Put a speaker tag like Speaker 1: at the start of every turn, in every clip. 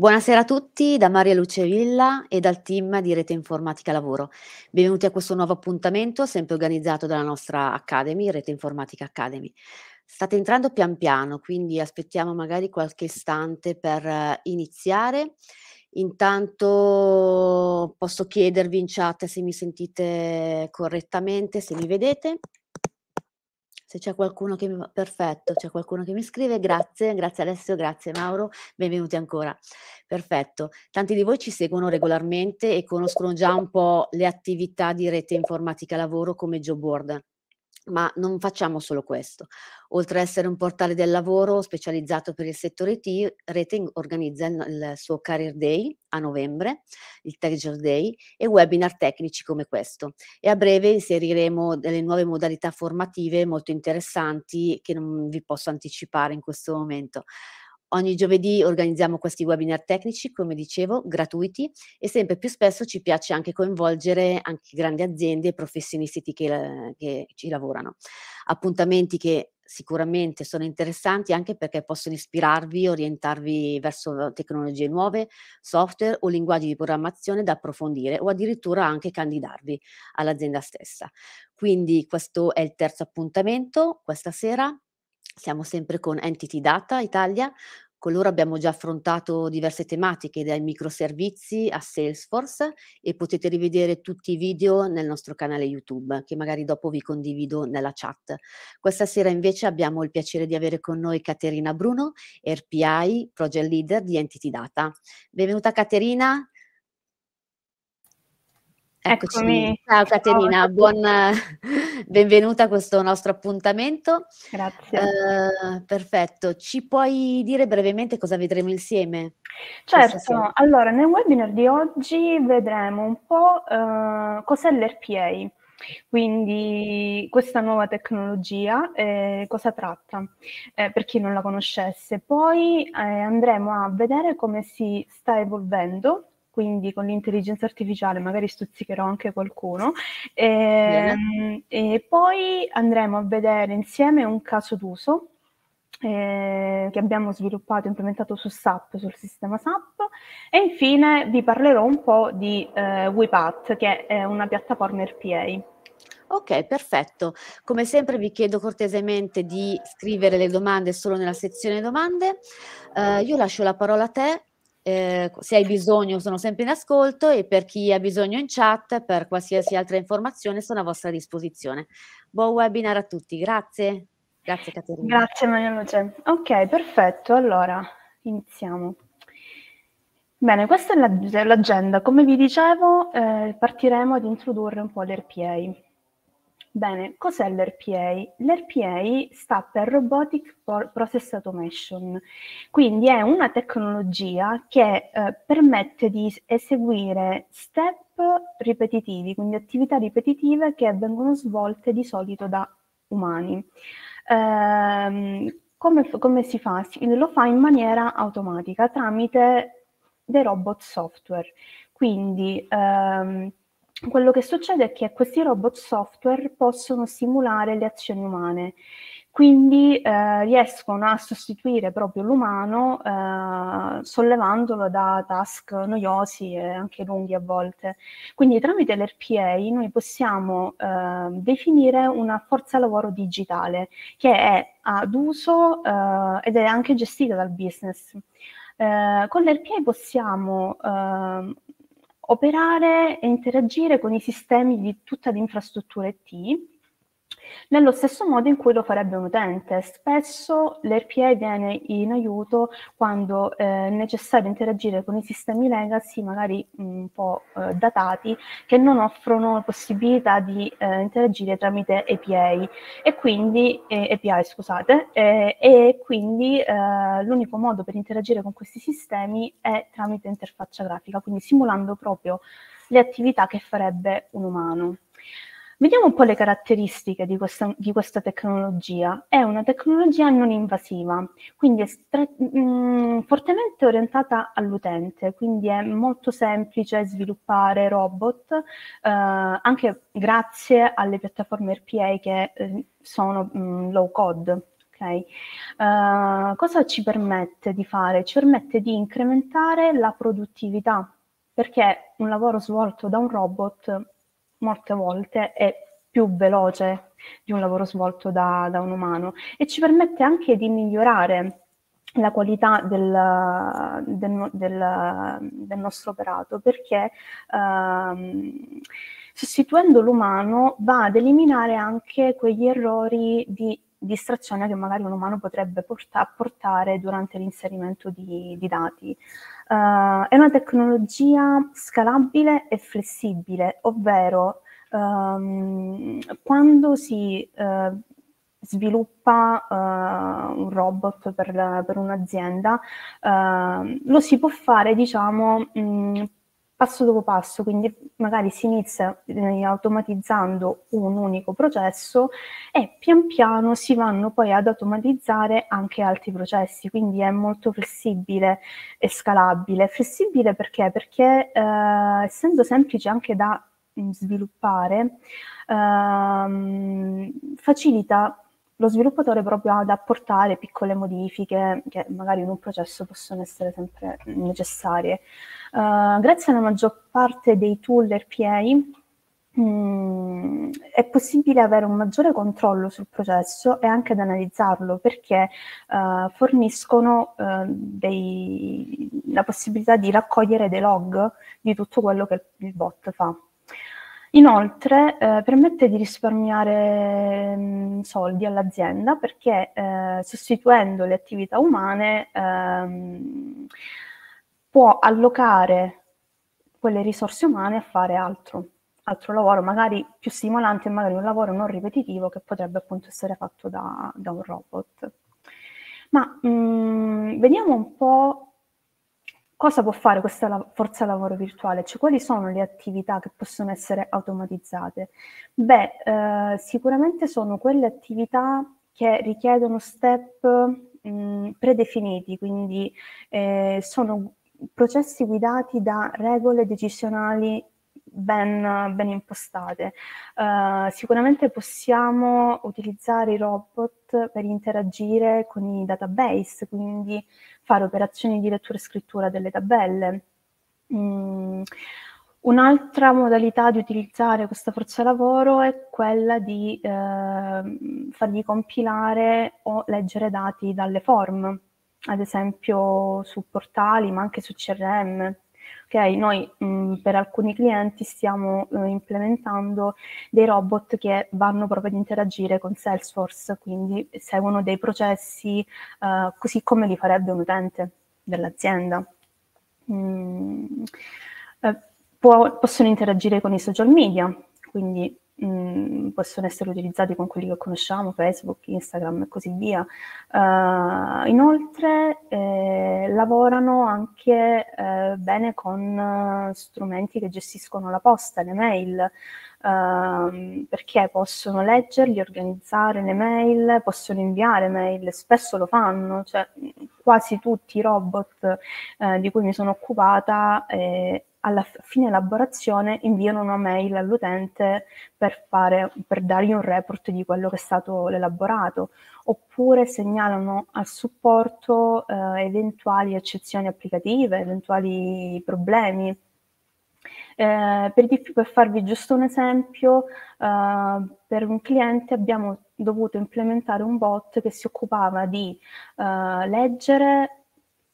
Speaker 1: Buonasera a tutti da Maria Luce Villa e dal team di Rete Informatica Lavoro. Benvenuti a questo nuovo appuntamento, sempre organizzato dalla nostra Academy, Rete Informatica Academy. State entrando pian piano, quindi aspettiamo magari qualche istante per eh, iniziare. Intanto posso chiedervi in chat se mi sentite correttamente, se mi vedete. Se c'è qualcuno che mi perfetto, c'è qualcuno che mi scrive, grazie, grazie Alessio, grazie Mauro, benvenuti ancora. Perfetto. Tanti di voi ci seguono regolarmente e conoscono già un po' le attività di rete informatica lavoro come job board. Ma non facciamo solo questo. Oltre ad essere un portale del lavoro specializzato per il settore IT, Rating organizza il suo Career Day a novembre, il Tech Day e webinar tecnici come questo. E a breve inseriremo delle nuove modalità formative molto interessanti che non vi posso anticipare in questo momento. Ogni giovedì organizziamo questi webinar tecnici, come dicevo, gratuiti e sempre più spesso ci piace anche coinvolgere anche grandi aziende e professionisti che, che ci lavorano. Appuntamenti che sicuramente sono interessanti anche perché possono ispirarvi, orientarvi verso tecnologie nuove, software o linguaggi di programmazione da approfondire o addirittura anche candidarvi all'azienda stessa. Quindi questo è il terzo appuntamento questa sera siamo sempre con Entity Data Italia, con loro abbiamo già affrontato diverse tematiche, dai microservizi a Salesforce e potete rivedere tutti i video nel nostro canale YouTube, che magari dopo vi condivido nella chat. Questa sera invece abbiamo il piacere di avere con noi Caterina Bruno, RPI Project Leader di Entity Data. Benvenuta Caterina. Eccomi. Ciao Caterina, buon benvenuta a questo nostro appuntamento.
Speaker 2: Grazie.
Speaker 1: Uh, perfetto, ci puoi dire brevemente cosa vedremo insieme?
Speaker 2: Certo, allora nel webinar di oggi vedremo un po' uh, cos'è l'RPA, quindi questa nuova tecnologia, eh, cosa tratta, eh, per chi non la conoscesse. Poi eh, andremo a vedere come si sta evolvendo quindi con l'intelligenza artificiale magari stuzzicherò anche qualcuno. E, ehm, e poi andremo a vedere insieme un caso d'uso eh, che abbiamo sviluppato e implementato su SAP, sul sistema SAP e infine vi parlerò un po' di eh, WePath che è una piattaforma RPA.
Speaker 1: Ok, perfetto. Come sempre vi chiedo cortesemente di scrivere le domande solo nella sezione domande. Uh, io lascio la parola a te eh, se hai bisogno sono sempre in ascolto e per chi ha bisogno in chat, per qualsiasi altra informazione sono a vostra disposizione. Buon webinar a tutti, grazie. Grazie Caterina.
Speaker 2: Grazie Maria Luce. Ok, perfetto, allora iniziamo. Bene, questa è l'agenda. Come vi dicevo, eh, partiremo ad introdurre un po' l'RPA. Bene, cos'è l'RPA? L'RPA sta per Robotic Process Automation, quindi è una tecnologia che eh, permette di eseguire step ripetitivi, quindi attività ripetitive che vengono svolte di solito da umani. Eh, come, come, si fa? Lo fa in maniera automatica tramite dei robot software. Quindi ehm, quello che succede è che questi robot software possono simulare le azioni umane, quindi eh, riescono a sostituire proprio l'umano eh, sollevandolo da task noiosi e anche lunghi a volte. Quindi tramite l'RPA noi possiamo eh, definire una forza lavoro digitale che è ad uso eh, ed è anche gestita dal business. Eh, con l'RPA possiamo eh, operare e interagire con i sistemi di tutta l'infrastruttura IT nello stesso modo in cui lo farebbe un utente. Spesso l'RPA viene in aiuto quando eh, è necessario interagire con i sistemi legacy, magari un po' eh, datati, che non offrono possibilità di eh, interagire tramite API e quindi, API, scusate, e quindi eh, l'unico modo per interagire con questi sistemi è tramite interfaccia grafica, quindi simulando proprio le attività che farebbe un umano. Vediamo un po' le caratteristiche di questa, di questa tecnologia. È una tecnologia non invasiva, quindi è stra- mh, mm, fortemente orientata all'utente, quindi è molto semplice sviluppare robot, eh, anche grazie alle piattaforme RPA che eh, sono mh, mm, low code. Okay. Uh, cosa ci permette di fare? Ci permette di incrementare la produttività, perché un lavoro svolto da un robot molte volte è più veloce di un lavoro svolto da, da un umano e ci permette anche di migliorare la qualità del, del, del, del nostro operato perché uh, sostituendo l'umano va ad eliminare anche quegli errori di distrazione che magari un umano potrebbe porta- portare durante l'inserimento di, di dati. Uh, è una tecnologia scalabile e flessibile, ovvero um, quando si uh, sviluppa uh, un robot per, per un'azienda, lo si può fare, diciamo, mh, passo dopo passo, quindi magari si inizia eh, automatizzando un unico processo e pian piano si vanno poi ad automatizzare anche altri processi, quindi è molto flessibile e scalabile. Flessibile perché? Perché eh, essendo semplice anche da mm, sviluppare, ehm, facilita lo sviluppatore proprio ad apportare piccole modifiche che magari in un processo possono essere sempre necessarie. Uh, grazie alla maggior parte dei tool RPA mh, mm, è possibile avere un maggiore controllo sul processo e anche ad analizzarlo perché uh, forniscono uh, dei, la possibilità di raccogliere dei log di tutto quello che il bot fa. Inoltre eh, permette di risparmiare mh, mm, soldi all'azienda perché eh, sostituendo le attività umane ehm, può allocare quelle risorse umane a fare altro, altro lavoro, magari più stimolante magari un lavoro non ripetitivo che potrebbe appunto essere fatto da, da un robot. Ma mh, mm, vediamo un po' cosa può fare questa la- forza lavoro virtuale? Cioè, quali sono le attività che possono essere automatizzate? Beh, eh, sicuramente sono quelle attività che richiedono step mh, predefiniti, quindi eh, sono processi guidati da regole decisionali ben, ben impostate. Uh, sicuramente possiamo utilizzare i robot per interagire con i database, quindi fare operazioni di lettura e scrittura delle tabelle. Mm. Un'altra modalità di utilizzare questa forza lavoro è quella di eh, fargli compilare o leggere dati dalle form, ad esempio su portali, ma anche su CRM. Okay, noi mh, mm, per alcuni clienti stiamo uh, implementando dei robot che vanno proprio ad interagire con Salesforce, quindi seguono dei processi uh, così come li farebbe un utente dell'azienda. Mm, uh, può, possono interagire con i social media, quindi mh, possono essere utilizzati con quelli che conosciamo, Facebook, Instagram e così via. Uh, inoltre eh, lavorano anche eh, bene con uh, strumenti che gestiscono la posta, le mail, uh, perché possono leggerli, organizzare le mail, possono inviare mail, spesso lo fanno, cioè quasi tutti i robot eh, di cui mi sono occupata eh, alla fine elaborazione inviano una mail all'utente per, fare, per dargli un report di quello che è stato l'elaborato, oppure segnalano al supporto eh, eventuali eccezioni applicative, eventuali problemi. Eh, per, di più, per farvi giusto un esempio, eh, per un cliente abbiamo dovuto implementare un bot che si occupava di eh, leggere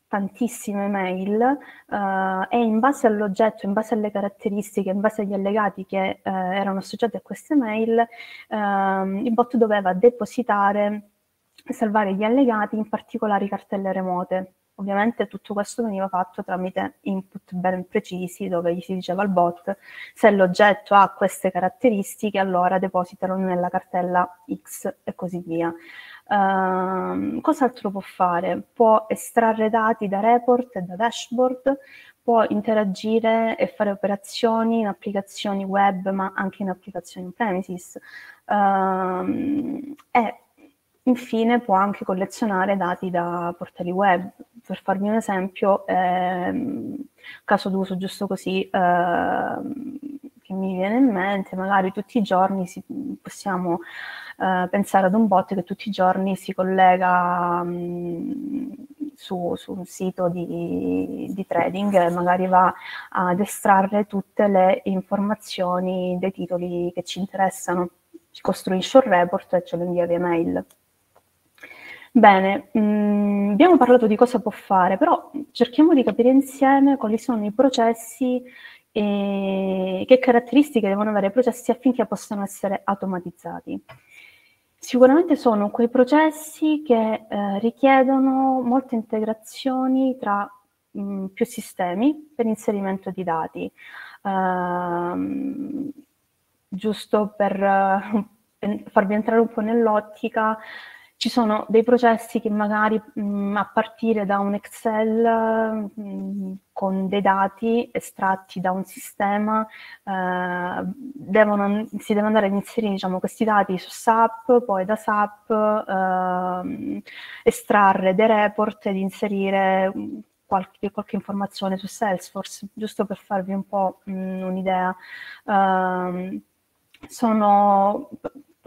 Speaker 2: tantissime mail uh, e in base all'oggetto, in base alle caratteristiche, in base agli allegati che uh, erano associati a queste mail, uh, il bot doveva depositare e salvare gli allegati in particolari cartelle remote. Ovviamente tutto questo veniva fatto tramite input ben precisi dove gli si diceva al bot se l'oggetto ha queste caratteristiche allora depositalo nella cartella X e così via. Uh, cos'altro può fare? Può estrarre dati da report e da dashboard, può interagire e fare operazioni in applicazioni web, ma anche in applicazioni premises. Uh, e infine può anche collezionare dati da portali web. Per farvi un esempio, ehm, caso d'uso giusto così, ehm, che mi viene in mente, magari tutti i giorni si, possiamo eh, pensare ad un bot che tutti i giorni si collega mh, mm, su, su, un sito di, di trading e magari va ad estrarre tutte le informazioni dei titoli che ci interessano, ci costruisce un report e ce lo invia via mail. Bene, mh, mm, abbiamo parlato di cosa può fare, però cerchiamo di capire insieme quali sono i processi e che caratteristiche devono avere i processi affinché possano essere automatizzati. Sicuramente sono quei processi che eh, richiedono molte integrazioni tra mh, mm, più sistemi per inserimento di dati. Uh, giusto per uh, farvi entrare un po' nell'ottica, ci sono dei processi che magari mh, mm, a partire da un Excel mh, mm, con dei dati estratti da un sistema eh, devono, si devono andare ad inserire diciamo, questi dati su SAP, poi da SAP eh, estrarre dei report ed inserire qualche, qualche, informazione su Salesforce, giusto per farvi un po' mh, un'idea. Uh, sono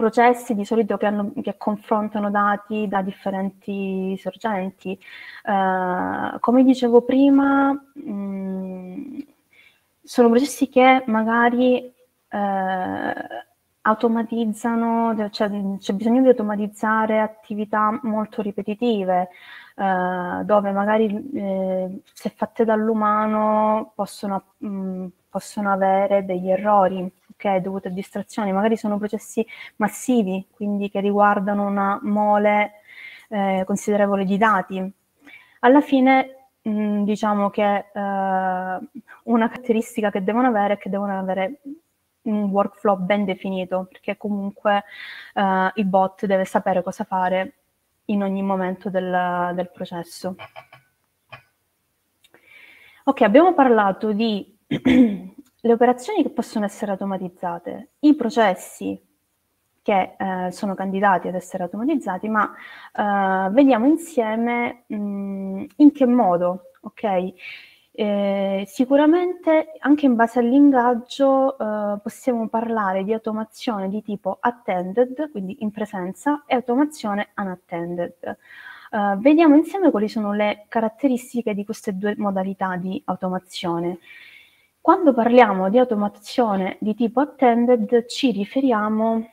Speaker 2: processi di solito che, hanno, che confrontano dati da differenti sorgenti. Uh, come dicevo prima, mh, mm, sono processi che magari uh, automatizzano, cioè c'è bisogno di automatizzare attività molto ripetitive, uh, dove magari eh, se fatte dall'umano possono, mh, possono avere degli errori okay, dovute a distrazioni, magari sono processi massivi, quindi che riguardano una mole eh, considerevole di dati. Alla fine mh, diciamo che eh, una caratteristica che devono avere è che devono avere un workflow ben definito, perché comunque eh, il bot deve sapere cosa fare in ogni momento del, del processo. Ok, abbiamo parlato di le operazioni che possono essere automatizzate, i processi che eh, sono candidati ad essere automatizzati, ma eh, vediamo insieme mh, mm, in che modo, ok? Eh, sicuramente anche in base al linguaggio eh, possiamo parlare di automazione di tipo attended, quindi in presenza, e automazione unattended. Uh, vediamo insieme quali sono le caratteristiche di queste due modalità di automazione. Quando parliamo di automazione di tipo attended ci riferiamo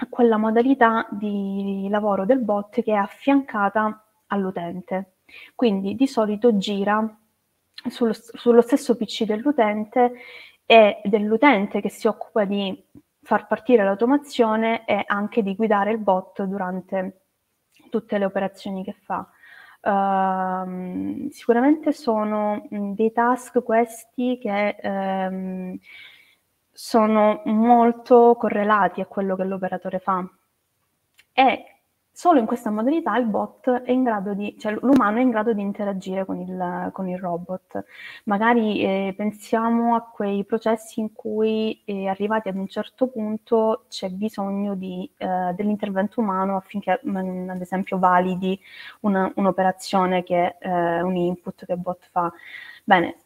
Speaker 2: a quella modalità di lavoro del bot che è affiancata all'utente. Quindi di solito gira sullo, sullo stesso PC dell'utente e dell'utente che si occupa di far partire l'automazione e anche di guidare il bot durante tutte le operazioni che fa. Uh, sicuramente sono dei task questi che um, sono molto correlati a quello che l'operatore fa. E Solo in questa modalità di, cioè l'umano è in grado di interagire con il, con il robot. Magari eh, pensiamo a quei processi in cui eh, arrivati ad un certo punto c'è bisogno di, eh, dell'intervento umano affinché, mh, mm, ad esempio, validi una, un'operazione che eh, un input che il bot fa. Bene,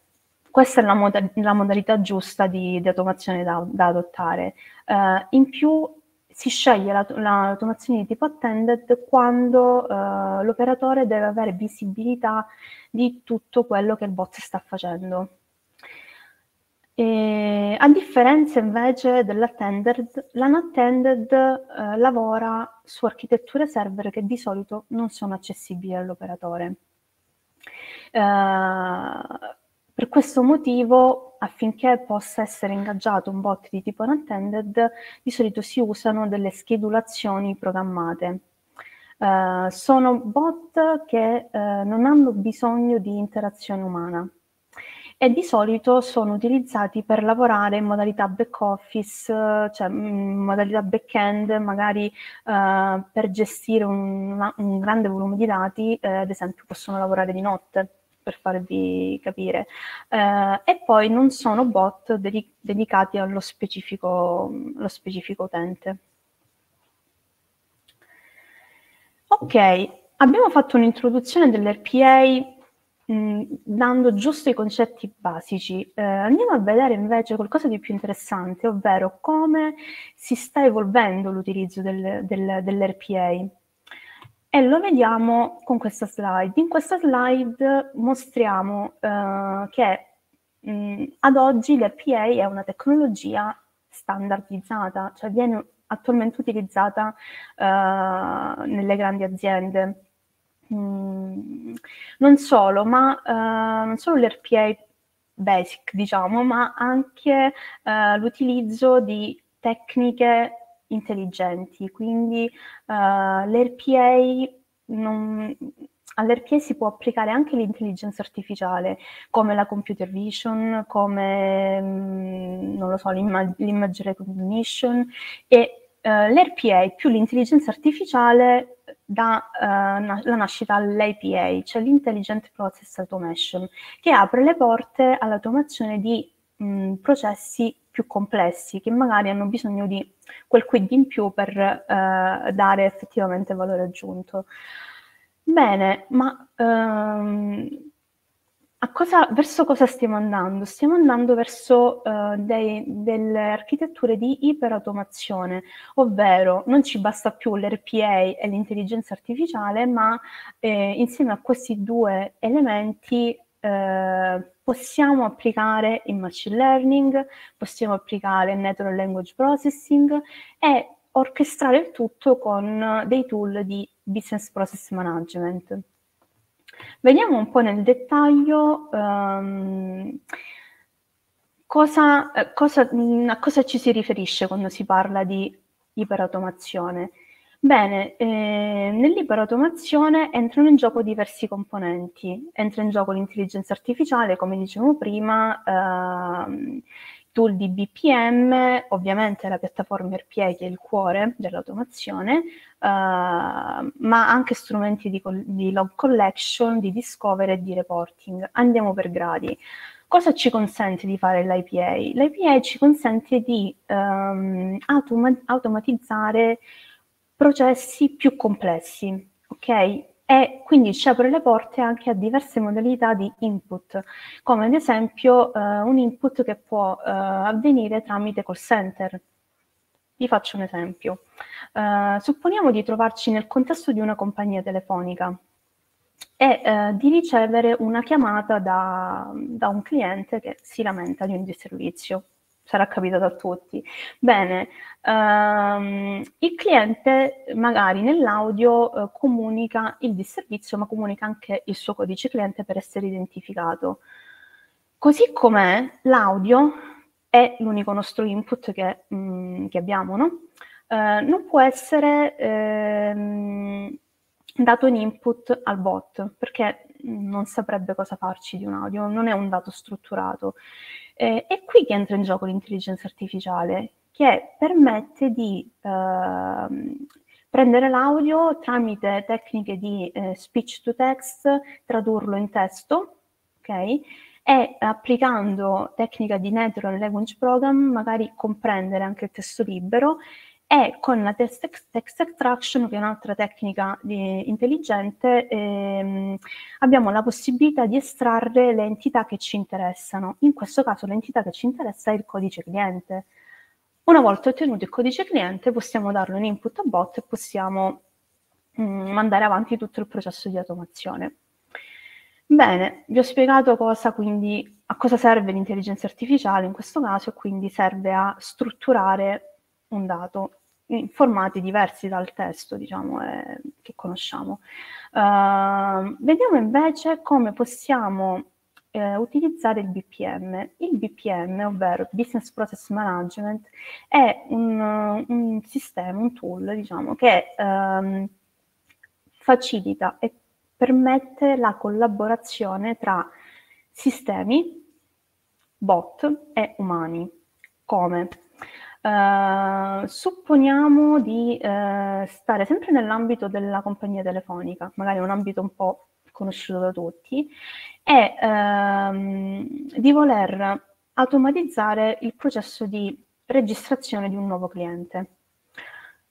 Speaker 2: questa è la, moda- la modalità giusta di, di automazione da, da adottare. Uh, in più si sceglie l'automazione di tipo attended quando uh, l'operatore deve avere visibilità di tutto quello che il bot sta facendo. E, a differenza invece dell'attended, l'unattended uh, lavora su architetture server che di solito non sono accessibili all'operatore. Uh, per questo motivo, affinché possa essere ingaggiato un bot di tipo unattended, di solito si usano delle schedulazioni programmate. Uh, sono bot che uh, non hanno bisogno di interazione umana e di solito sono utilizzati per lavorare in modalità back office, cioè in modalità back-end, magari uh, per gestire un, un, grande volume di dati, eh, ad esempio possono lavorare di notte per farvi capire. Eh, e poi non sono bot de- dedicati allo specifico, allo specifico utente. Ok, abbiamo fatto un'introduzione dell'RPA mh, dando giusto i concetti basici. Eh, andiamo a vedere invece qualcosa di più interessante, ovvero come si sta evolvendo l'utilizzo del, del, dell'RPA. E lo vediamo con questa slide. In questa slide mostriamo eh, che mh, ad oggi l'RPA è una tecnologia standardizzata, cioè viene attualmente utilizzata uh, nelle grandi aziende. Mm, non solo, ma uh, non solo l'RPA basic, diciamo, ma anche uh, l'utilizzo di tecniche intelligenti. Quindi l'RPA non, all'RPA si può applicare anche l'intelligenza artificiale, come la computer vision, come, mm, non lo so, l'image recognition e eh, l'RPA più l'intelligenza artificiale dà eh, na- la nascita all'APA, cioè l'Intelligent Process Automation, che apre le porte all'automazione di mh, mm, processi più complessi che magari hanno bisogno di quel quid in più per eh, dare effettivamente valore aggiunto. Bene, ma ehm, cosa, verso cosa stiamo andando? Stiamo andando verso eh, dei, delle architetture di iperautomazione, ovvero non ci basta più l'RPA e l'intelligenza artificiale, ma eh, insieme a questi due elementi eh, possiamo applicare il machine learning, possiamo applicare il natural language processing e orchestrare il tutto con dei tool di business process management. Vediamo un po' nel dettaglio um, cosa, cosa, a cosa ci si riferisce quando si parla di iperautomazione. Bene, eh, nell'iperautomazione entrano in gioco diversi componenti. Entra in gioco l'intelligenza artificiale, come dicevamo prima, ehm, tool di BPM, ovviamente la piattaforma RPA che è il cuore dell'automazione, uh, ma anche strumenti di, di, log collection, di discovery e di reporting. Andiamo per gradi. Cosa ci consente di fare l'IPA? L'IPA ci consente di um, automa- automatizzare processi più complessi, ok? e quindi ci apre le porte anche a diverse modalità di input, come ad esempio eh, un input che può eh, avvenire tramite call center. Vi faccio un esempio. Eh, supponiamo di trovarci nel contesto di una compagnia telefonica e eh, di ricevere una chiamata da, da un cliente che si lamenta di un disservizio sarà capitato a tutti. Bene, ehm, il cliente magari nell'audio eh, comunica il disservizio, ma comunica anche il suo codice cliente per essere identificato. Così com'è, l'audio è l'unico nostro input che, mh, mm, che abbiamo, no? Eh, non può essere ehm, dato in input al bot, perché non saprebbe cosa farci di un audio, non è un dato strutturato. Eh, è qui che entra in gioco l'intelligenza artificiale, che permette di eh, prendere l'audio tramite tecniche di eh, speech to text, tradurlo in testo, ok? E applicando tecnica di natural language program, magari comprendere anche il testo libero e con la text, text extraction, che è un'altra tecnica di, intelligente, ehm, abbiamo la possibilità di estrarre le entità che ci interessano. In questo caso l'entità che ci interessa è il codice cliente. Una volta ottenuto il codice cliente possiamo darlo in input a bot e possiamo mh, mm, mandare avanti tutto il processo di automazione. Bene, vi ho spiegato cosa quindi, a cosa serve l'intelligenza artificiale in questo caso, quindi serve a strutturare un dato in formati diversi dal testo, diciamo, eh, che conosciamo. Uh, vediamo invece come possiamo eh, utilizzare il BPM. Il BPM, ovvero Business Process Management, è un, un sistema, un tool, diciamo, che um, facilita e permette la collaborazione tra sistemi, bot e umani. Come? Uh, supponiamo di uh, stare sempre nell'ambito della compagnia telefonica, magari un ambito un po' conosciuto da tutti, e uh, di voler automatizzare il processo di registrazione di un nuovo cliente.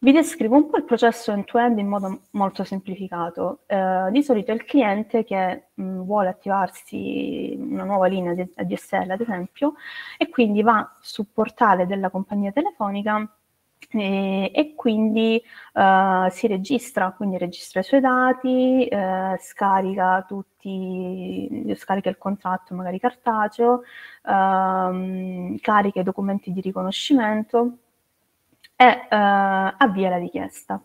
Speaker 2: Vi descrivo un po' il processo end-to-end in modo molto semplificato. Eh, di solito il cliente che mh, vuole attivarsi una nuova linea di ADSL, ad esempio, e quindi va sul portale della compagnia telefonica e, e quindi uh, si registra, quindi registra i suoi dati, uh, scarica tutti, scarica il contratto magari cartaceo, uh, carica i documenti di riconoscimento e eh, avvia la richiesta.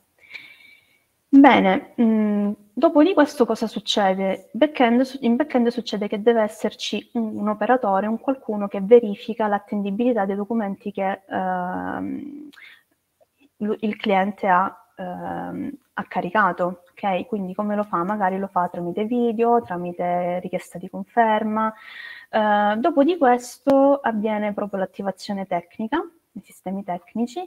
Speaker 2: Bene, mh, mm, dopo di questo cosa succede? Backend, in backend succede che deve esserci un, un, operatore, un qualcuno che verifica l'attendibilità dei documenti che uh, il cliente ha, uh, ha caricato. Okay? Quindi come lo fa? Magari lo fa tramite video, tramite richiesta di conferma. Uh, dopo di questo avviene proprio l'attivazione tecnica, sistemi tecnici,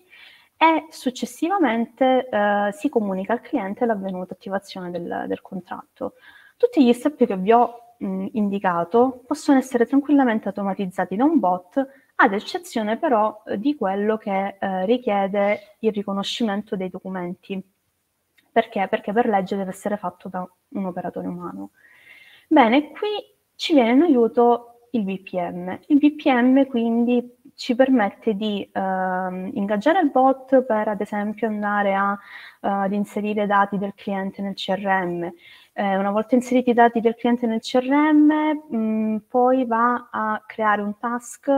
Speaker 2: e successivamente eh, si comunica al cliente l'avvenuta attivazione del, del, contratto. Tutti gli step che vi ho mh, indicato possono essere tranquillamente automatizzati da un bot, ad eccezione però eh, di quello che eh, richiede il riconoscimento dei documenti. Perché? Perché per legge deve essere fatto da un operatore umano. Bene, qui ci viene in aiuto il VPN. Il VPN quindi ci permette di uh, ingaggiare il bot per ad esempio andare a, uh, ad inserire dati del cliente nel CRM. Eh, una volta inseriti i dati del cliente nel CRM, mh, mm, poi va a creare un task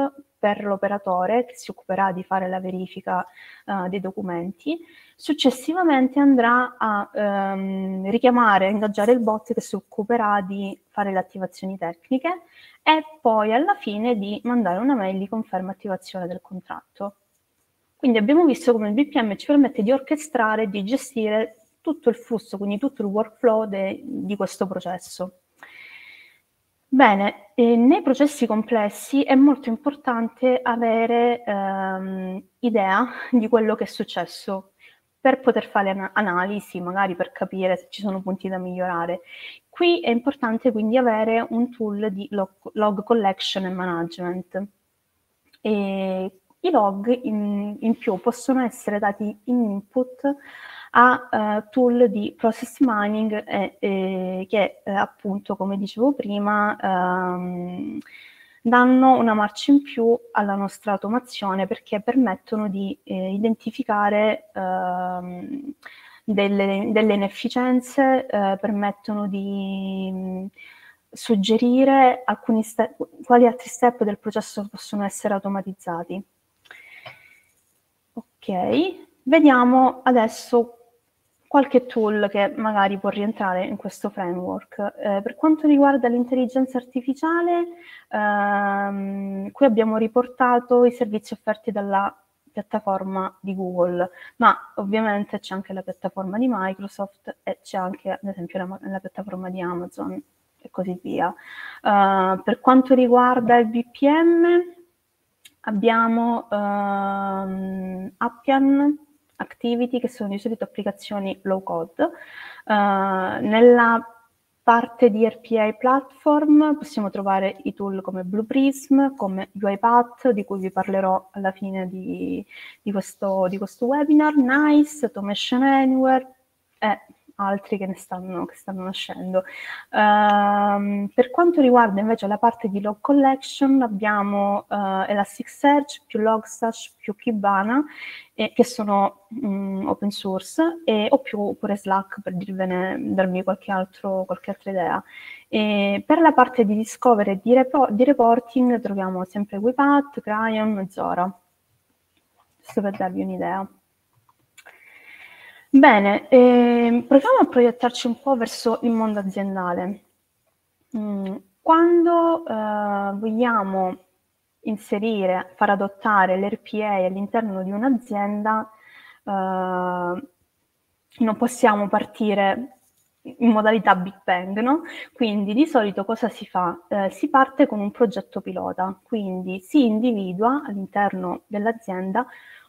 Speaker 2: per l'operatore che si occuperà di fare la verifica uh, dei documenti. Successivamente andrà a um, richiamare, ingaggiare il bot che si occuperà di fare le attivazioni tecniche e poi alla fine di mandare una mail di conferma attivazione del contratto. Quindi abbiamo visto come il BPM ci permette di orchestrare e di gestire tutto il flusso, quindi tutto il workflow de, di questo processo. Bene, eh, nei processi complessi è molto importante avere ehm, idea di quello che è successo per poter fare an- analisi, magari per capire se ci sono punti da migliorare. Qui è importante quindi avere un tool di log, log collection e management. E I log in, in, più possono essere dati in input a uh, tool di process mining eh, eh, che eh, appunto, come dicevo prima, um, danno una marcia in più alla nostra automazione perché permettono di eh, identificare ehm, delle, delle, inefficienze, eh, permettono di mh, mm, suggerire step, quali altri step del processo possono essere automatizzati. Ok, vediamo adesso qualche tool che magari può rientrare in questo framework. Eh, per quanto riguarda l'intelligenza artificiale, ehm, qui abbiamo riportato i servizi offerti dalla piattaforma di Google, ma ovviamente c'è anche la piattaforma di Microsoft e c'è anche ad esempio la, la piattaforma di Amazon e così via. Uh, per quanto riguarda il VPN, abbiamo uh, Appian, Activity, che sono di solito applicazioni low code. Uh, nella parte di RPA platform possiamo trovare i tool come Blue Prism, come UiPath, di cui vi parlerò alla fine di, di, questo, di questo, webinar, Nice, Automation Anywhere e altri che ne stanno, che stanno nascendo. Uh, per quanto riguarda invece la parte di log collection abbiamo uh, Elasticsearch più Logstash più Kibana eh, che sono um, open source e, o più oppure Slack per dirvene, darmi qualche, altro, qualche altra idea. E per la parte di discovery e di, report, di reporting troviamo sempre Wipat, Cryon e Zora. Questo per darvi un'idea. Bene, eh, proviamo a proiettarci un po' verso il mondo aziendale. Mm, quando eh, vogliamo inserire, far adottare l'RPA all'interno di un'azienda, eh, non possiamo partire in modalità Big Bang, no? Quindi di solito cosa si fa? Eh, si parte con un progetto pilota, quindi si individua all'interno dell'azienda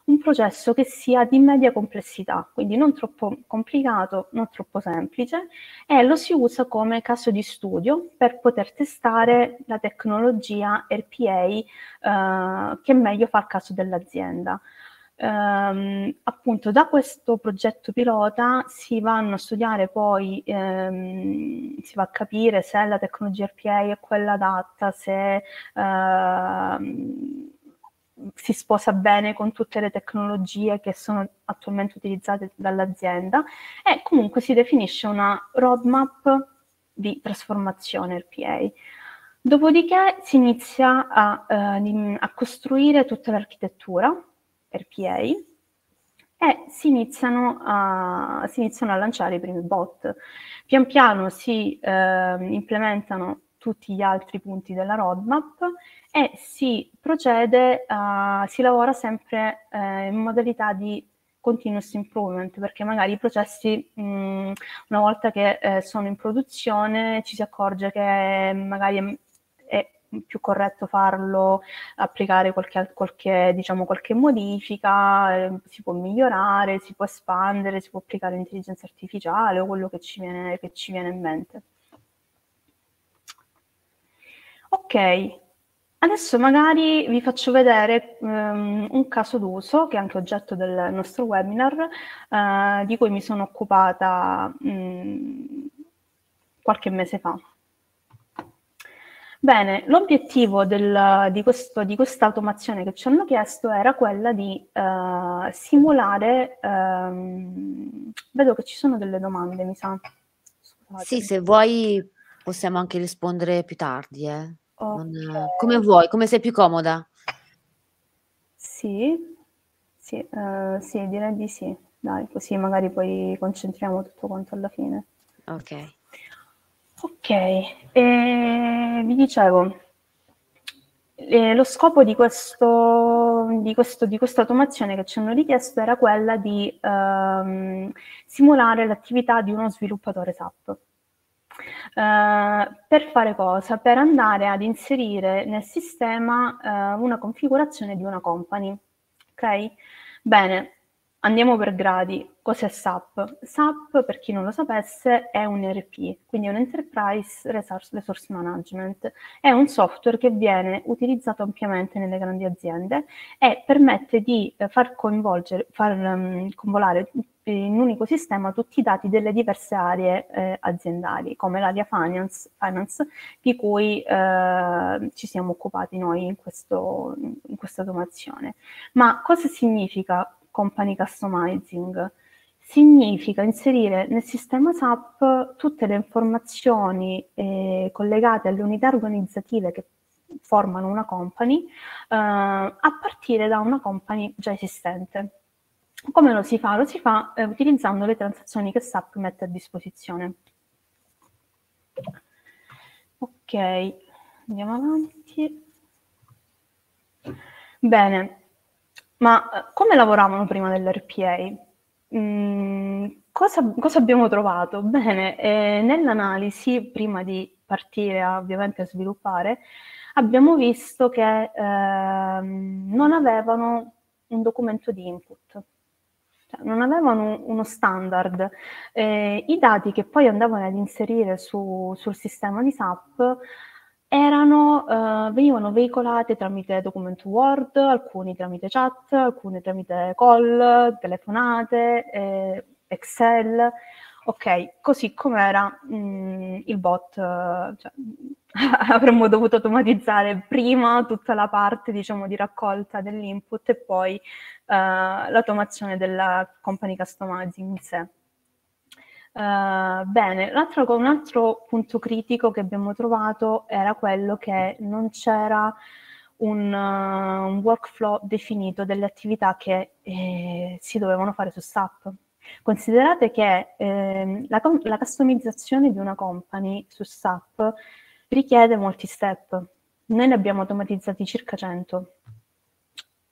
Speaker 2: un processo che sia di media complessità, quindi non troppo complicato, non troppo semplice, e lo si usa come caso di studio per poter testare la tecnologia RPA eh, che meglio fa il caso dell'azienda. ehm, appunto da questo progetto pilota si vanno a studiare poi, ehm, si va a capire se la tecnologia RPA è quella adatta, se ehm, si sposa bene con tutte le tecnologie che sono attualmente utilizzate dall'azienda e comunque si definisce una roadmap di trasformazione RPA. Dopodiché si inizia a, eh, a costruire tutta l'architettura RPA e si iniziano, a, si iniziano, a, lanciare i primi bot. Pian piano si eh, implementano tutti gli altri punti della roadmap e si procede, uh, si lavora sempre eh, in modalità di continuous improvement, perché magari i processi, mh, una volta che eh, sono in produzione, ci si accorge che magari è, è più corretto farlo, applicare qualche, qualche, diciamo, qualche modifica, eh, si può migliorare, si può espandere, si può applicare l'intelligenza artificiale o quello che ci viene, che ci viene in mente. Ok, Adesso magari vi faccio vedere um, un caso d'uso, che è anche oggetto del nostro webinar, uh, di cui mi sono occupata um, qualche mese fa. Bene, l'obiettivo di, questa automazione che ci hanno chiesto era quella di uh, simulare, um, vedo che ci sono delle domande, mi sa.
Speaker 1: Scusate. Sì, se vuoi possiamo anche rispondere più tardi. Eh. Non, come vuoi, come sei più comoda?
Speaker 2: Sì, sì, eh, sì, direi di sì. Dai, così magari poi concentriamo tutto quanto alla fine.
Speaker 1: Ok.
Speaker 2: Ok, e vi dicevo, eh, lo scopo di, questo, di, questo, di, questa automazione che ci hanno richiesto era quella di ehm, simulare l'attività di uno sviluppatore SAP. Uh, per fare cosa? Per andare ad inserire nel sistema uh, una configurazione di una company. Ok? Bene, andiamo per gradi. Cos'è SAP? SAP, per chi non lo sapesse, è un ERP, quindi un Enterprise Resource Management. È un software che viene utilizzato ampiamente nelle grandi aziende e permette di eh, far coinvolgere, far um, convolare in un unico sistema tutti i dati delle diverse aree eh, aziendali, come l'area finance, finance di cui eh, ci siamo occupati noi in, questo, in questa automazione. Ma cosa significa company customizing? Significa inserire nel sistema SAP tutte le informazioni eh, collegate alle unità organizzative che formano una company eh, a partire da una company già esistente. Come lo si fa? Lo si fa eh, utilizzando le transazioni che SAP mette a disposizione. Ok, andiamo avanti. Bene, ma eh, come lavoravano prima dell'RPA? Mm, cosa, cosa, abbiamo trovato? Bene, eh, nell'analisi, prima di partire ovviamente a sviluppare, abbiamo visto che eh, non avevano un documento di input cioè, non avevano uno standard. Eh, I dati che poi andavano ad inserire su, sul sistema di SAP erano, eh, venivano veicolati tramite documento Word, alcuni tramite chat, alcuni tramite call, telefonate, eh, Excel. Ok, così com'era mh, mm, il bot, cioè, avremmo dovuto automatizzare prima tutta la parte, diciamo, di raccolta dell'input e poi uh, l'automazione della company customizing in sé. Uh, bene, un altro punto critico che abbiamo trovato era quello che non c'era un, uh, un, workflow definito delle attività che eh, si dovevano fare su SAP. Considerate che eh, la, la, customizzazione di una company su SAP richiede molti step. Noi ne abbiamo automatizzati circa 100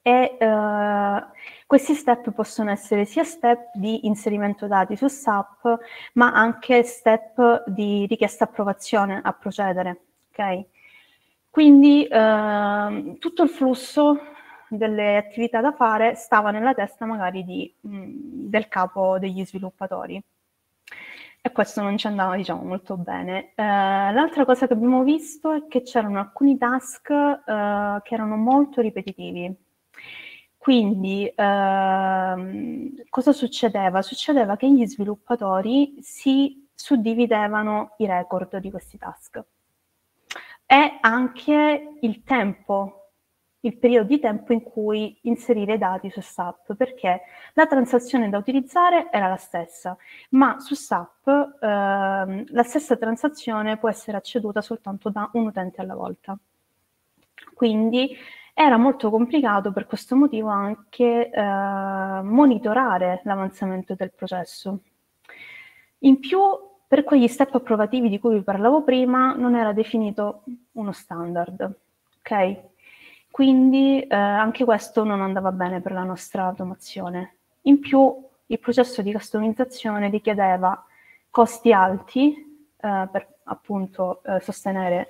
Speaker 2: e eh, questi step possono essere sia step di inserimento dati su SAP, ma anche step di richiesta approvazione a procedere. Okay? Quindi eh, tutto il flusso delle attività da fare stava nella testa magari di, mh, del capo degli sviluppatori. E questo non ci andava, diciamo, molto bene. Eh, l'altra cosa che abbiamo visto è che c'erano alcuni task eh, che erano molto ripetitivi. Quindi ehm, cosa succedeva? Succedeva che gli sviluppatori si suddividevano i record di questi task e anche il tempo il periodo di tempo in cui inserire i dati su SAP, perché la transazione da utilizzare era la stessa, ma su SAP ehm, la stessa transazione può essere acceduta soltanto da un utente alla volta. Quindi era molto complicato per questo motivo anche eh, monitorare l'avanzamento del processo. In più, per quegli step approvativi di cui vi parlavo prima, non era definito uno standard. ok? Quindi eh, anche questo non andava bene per la nostra automazione. In più il processo di customizzazione richiedeva costi alti eh, per appunto eh, sostenere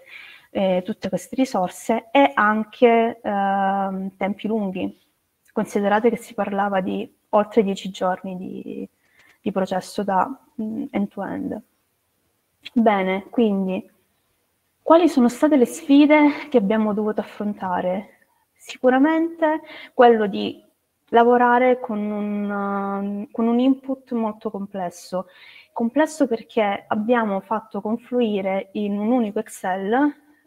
Speaker 2: eh, tutte queste risorse e anche ehm, tempi lunghi. Considerate che si parlava di oltre dieci giorni di, di processo da mm, end-to-end. Bene, quindi quali sono state le sfide che abbiamo dovuto affrontare? Sicuramente quello di lavorare con un, con un input molto complesso. Complesso perché abbiamo fatto confluire in un unico Excel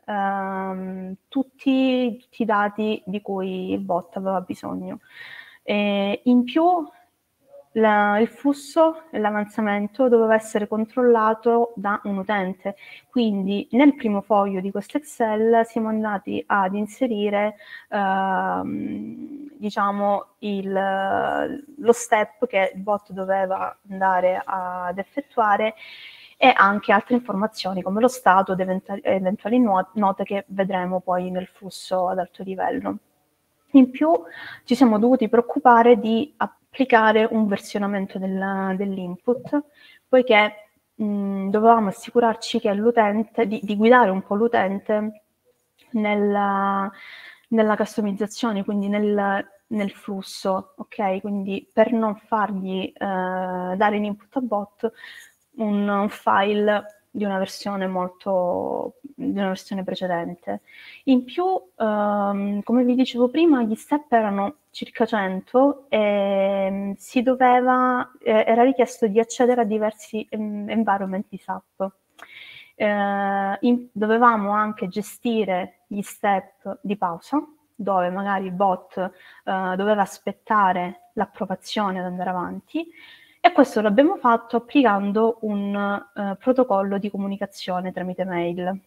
Speaker 2: ehm, tutti, tutti, i dati di cui il bot aveva bisogno. E in più la, il flusso e l'avanzamento doveva essere controllato da un utente. Quindi nel primo foglio di questo Excel siamo andati ad inserire ehm, diciamo il, lo step che il bot doveva andare ad effettuare e anche altre informazioni come lo stato ed eventuali note che vedremo poi nel flusso ad alto livello. In più ci siamo dovuti preoccupare di applicare un versionamento del, dell'input, poiché mh, dovevamo assicurarci che l'utente, di, di, guidare un po' l'utente nella, nella customizzazione, quindi nel, nel, flusso, ok? Quindi per non fargli eh, dare in input a bot un, un file di una versione molto di una versione precedente. In più, ehm, come vi dicevo prima, gli step erano circa 100 e mm, si doveva, eh, era richiesto di accedere a diversi um, environment di SAP. Eh, in, dovevamo anche gestire gli step di pausa, dove magari il bot eh, doveva aspettare l'approvazione ad andare avanti, e questo l'abbiamo fatto applicando un uh, protocollo di comunicazione tramite mail.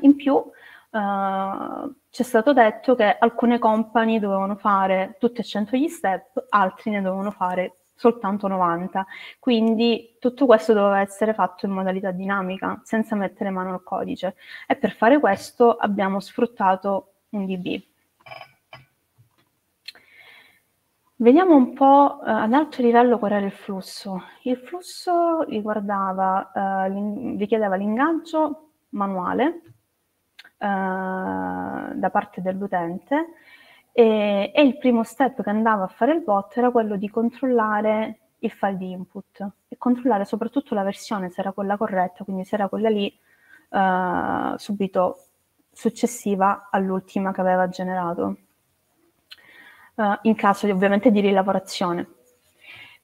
Speaker 2: In più uh, ci è stato detto che alcune company dovevano fare tutti e 100 gli step, altri ne dovevano fare soltanto 90. Quindi tutto questo doveva essere fatto in modalità dinamica, senza mettere mano al codice. E per fare questo abbiamo sfruttato un DB. Vediamo un po' eh, ad alto livello qual era il flusso. Il flusso riguardava, eh, richiedeva l'ingaggio manuale eh, da parte dell'utente e, e, il primo step che andava a fare il bot era quello di controllare il file di input e controllare soprattutto la versione se era quella corretta, quindi se era quella lì eh, subito successiva all'ultima che aveva generato uh, in caso di, ovviamente di rilavorazione.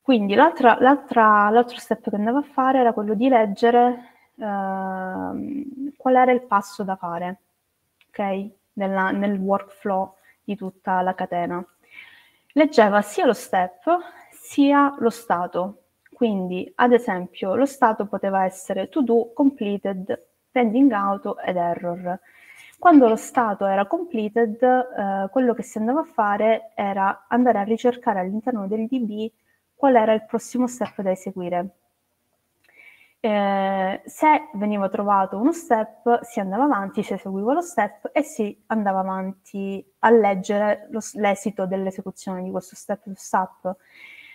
Speaker 2: Quindi l'altro step che andavo a fare era quello di leggere uh, qual era il passo da fare, ok? Nella, nel workflow di tutta la catena. Leggeva sia lo step sia lo stato. Quindi, ad esempio, lo stato poteva essere to do, completed, pending auto ed error. Quando lo stato era completed, eh, quello che si andava a fare era andare a ricercare all'interno del DB qual era il prossimo step da eseguire. Eh, se veniva trovato uno step, si andava avanti, si eseguiva lo step e si andava avanti a leggere lo, l'esito dell'esecuzione di questo step su SAP.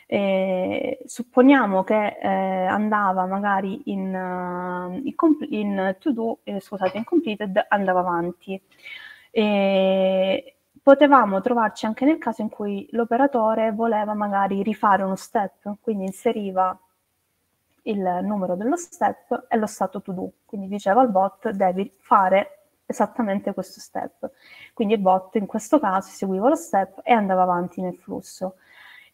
Speaker 2: Eh, supponiamo che eh, andava magari in, uh, in, to do, eh, scusate, in completed, andava avanti. E potevamo trovarci anche nel caso in cui l'operatore voleva magari rifare uno step, quindi inseriva il numero dello step e lo stato to do, quindi diceva al bot devi fare esattamente questo step. Quindi il bot in questo caso seguiva lo step e andava avanti nel flusso.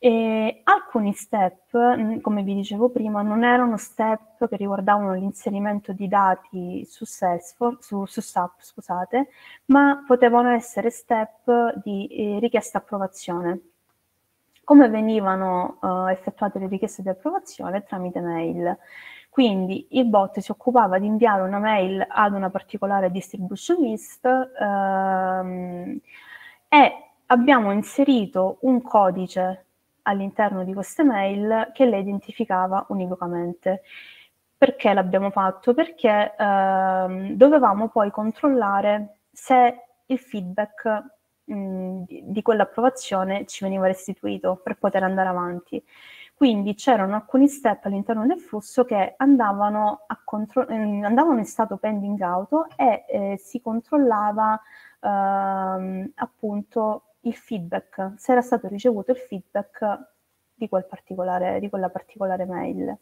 Speaker 2: E alcuni step, come vi dicevo prima, non erano step che riguardavano l'inserimento di dati su Salesforce, su, su SAP, scusate, ma potevano essere step di eh, richiesta approvazione. Come venivano eh, effettuate le richieste di approvazione? Tramite mail. Quindi il bot si occupava di inviare una mail ad una particolare distribution list ehm, e abbiamo inserito un codice all'interno di queste mail che le identificava univocamente. Perché l'abbiamo fatto? Perché ehm, dovevamo poi controllare se il feedback mh, di, quell'approvazione ci veniva restituito per poter andare avanti. Quindi c'erano alcuni step all'interno del flusso che andavano, contro- andavano in stato pending auto e eh, si controllava ehm, appunto il feedback, se era stato ricevuto il feedback di, quel di quella particolare mail.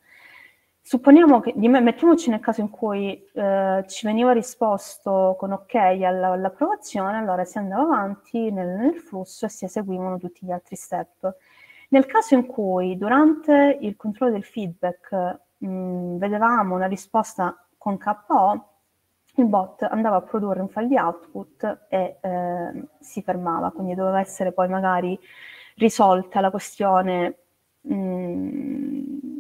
Speaker 2: Supponiamo che, mettiamoci nel caso in cui eh, ci veniva risposto con ok alla, all'approvazione, allora si andava avanti nel, nel, flusso e si eseguivano tutti gli altri step. Nel caso in cui durante il controllo del feedback mh, vedevamo una risposta con KO, il bot andava a produrre un file di output e eh, si fermava, quindi doveva essere poi magari risolta la questione mh, mm,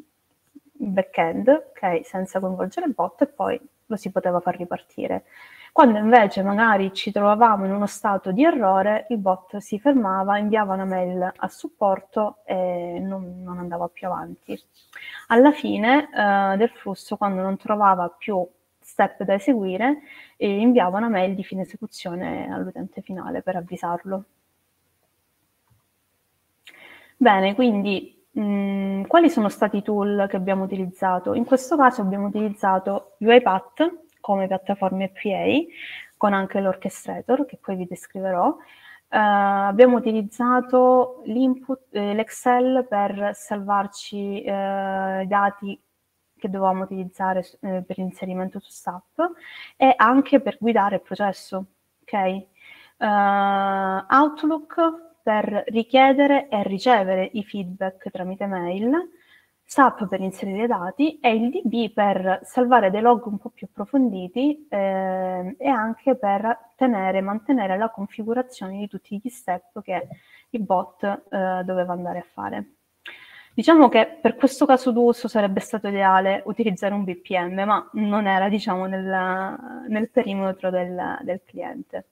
Speaker 2: back-end, ok, senza coinvolgere il bot e poi lo si poteva far ripartire. Quando invece magari ci trovavamo in uno stato di errore, il bot si fermava, inviava una mail a supporto e non, non andava più avanti. Alla fine eh, del flusso, quando non trovava più step da eseguire e inviava una mail di fine esecuzione all'utente finale per avvisarlo. Bene, quindi mh, mm, quali sono stati i tool che abbiamo utilizzato? In questo caso abbiamo utilizzato UiPath come piattaforma APA con anche l'orchestrator che poi vi descriverò. Uh, abbiamo utilizzato l'input, eh, l'Excel per salvarci eh, dati che dovevamo utilizzare eh, per l'inserimento su SAP e anche per guidare il processo. Okay? Uh, Outlook per richiedere e ricevere i feedback tramite mail, SAP per inserire dati e il DB per salvare dei log un po' più approfonditi eh, e anche per tenere e mantenere la configurazione di tutti gli step che il bot eh, doveva andare a fare. Diciamo che per questo caso d'uso sarebbe stato ideale utilizzare un BPM, ma non era diciamo, nel, nel perimetro del, del cliente.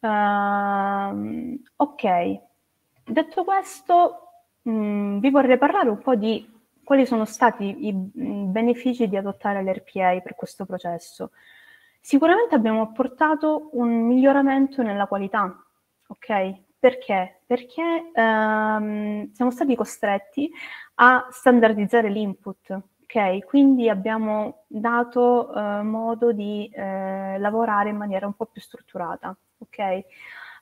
Speaker 2: Uh, ok, detto questo, mh, mm, vi vorrei parlare un po' di quali sono stati i mm, benefici di adottare l'RPA per questo processo. Sicuramente abbiamo apportato un miglioramento nella qualità, ok? Perché? Perché ehm, siamo stati costretti a standardizzare l'input, ok? Quindi abbiamo dato eh, modo di eh, lavorare in maniera un po' più strutturata, ok?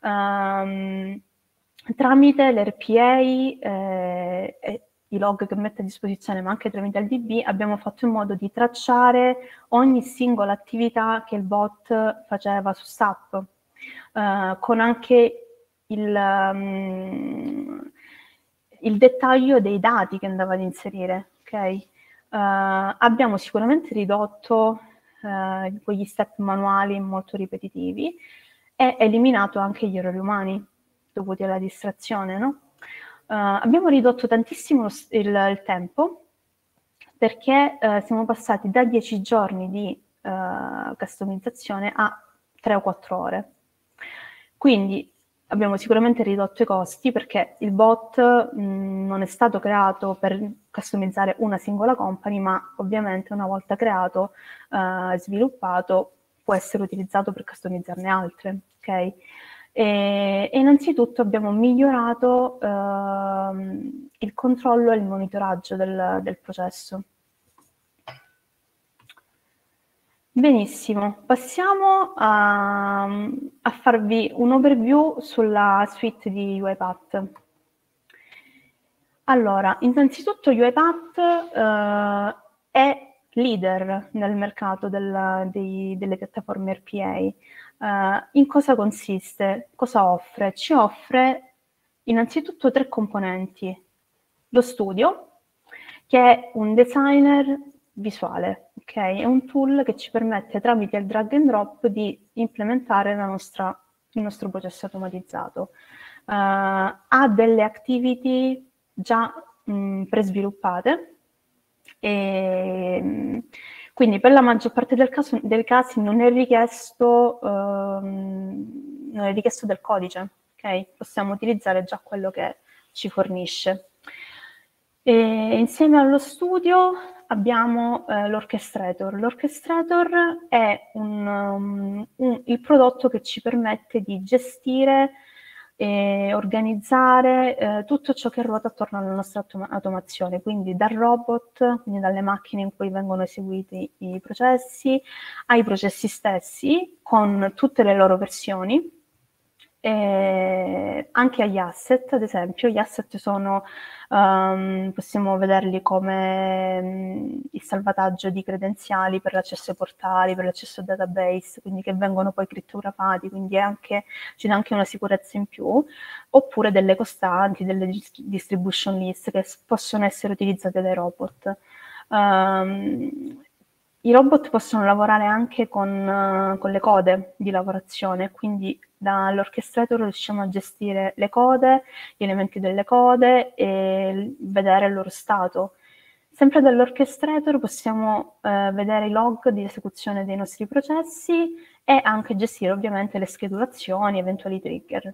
Speaker 2: Um, tramite l'RPA eh, e i log che mette a disposizione, ma anche tramite il DB, abbiamo fatto in modo di tracciare ogni singola attività che il bot faceva su SAP, uh, con anche il, um, il dettaglio dei dati che andava ad inserire. Okay? Uh, abbiamo sicuramente ridotto uh, quegli step manuali molto ripetitivi e eliminato anche gli errori umani dovuti alla distrazione. No? Uh, abbiamo ridotto tantissimo il, il tempo perché siamo passati da 10 giorni di customizzazione a 3 o 4 ore. Quindi abbiamo sicuramente ridotto i costi perché il bot mh, non è stato creato per customizzare una singola company, ma ovviamente una volta creato e uh, sviluppato può essere utilizzato per customizzarne altre. Okay? E, e innanzitutto abbiamo migliorato uh, il controllo e il monitoraggio del, del processo. Benissimo, passiamo a, a, farvi un overview sulla suite di UiPath. Allora, innanzitutto UiPath eh, è leader nel mercato della, dei, delle piattaforme RPA. Eh, in cosa consiste? Cosa offre? Ci offre innanzitutto tre componenti. Lo studio, che è un designer visuale, ok? È un tool che ci permette tramite il drag and drop di implementare nostra, il nostro processo automatizzato. Uh, ha delle activity già presviluppate e, quindi per la maggior parte del caso, dei casi non è richiesto, um, non è richiesto del codice, ok? Possiamo utilizzare già quello che ci fornisce. E insieme allo studio abbiamo eh, l'orchestrator. L'orchestrator è un, um, un, il prodotto che ci permette di gestire e organizzare eh, tutto ciò che ruota attorno alla nostra autom- automazione, quindi dal robot, quindi dalle macchine in cui vengono eseguiti i processi, ai processi stessi con tutte le loro versioni, eh, anche agli asset, ad esempio, gli asset sono, um, possiamo vederli come um, il salvataggio di credenziali per l'accesso ai portali, per l'accesso ai database, quindi che vengono poi crittografati, quindi anche, c'è anche una sicurezza in più, oppure delle costanti, delle distribution list che possono essere utilizzate dai robot. Um, i robot possono lavorare anche con, uh, con, le code di lavorazione, quindi dall'orchestrator riusciamo a gestire le code, gli elementi delle code e vedere il loro stato. Sempre dall'orchestrator possiamo uh, vedere i log di esecuzione dei nostri processi e anche gestire ovviamente le schedulazioni, eventuali trigger.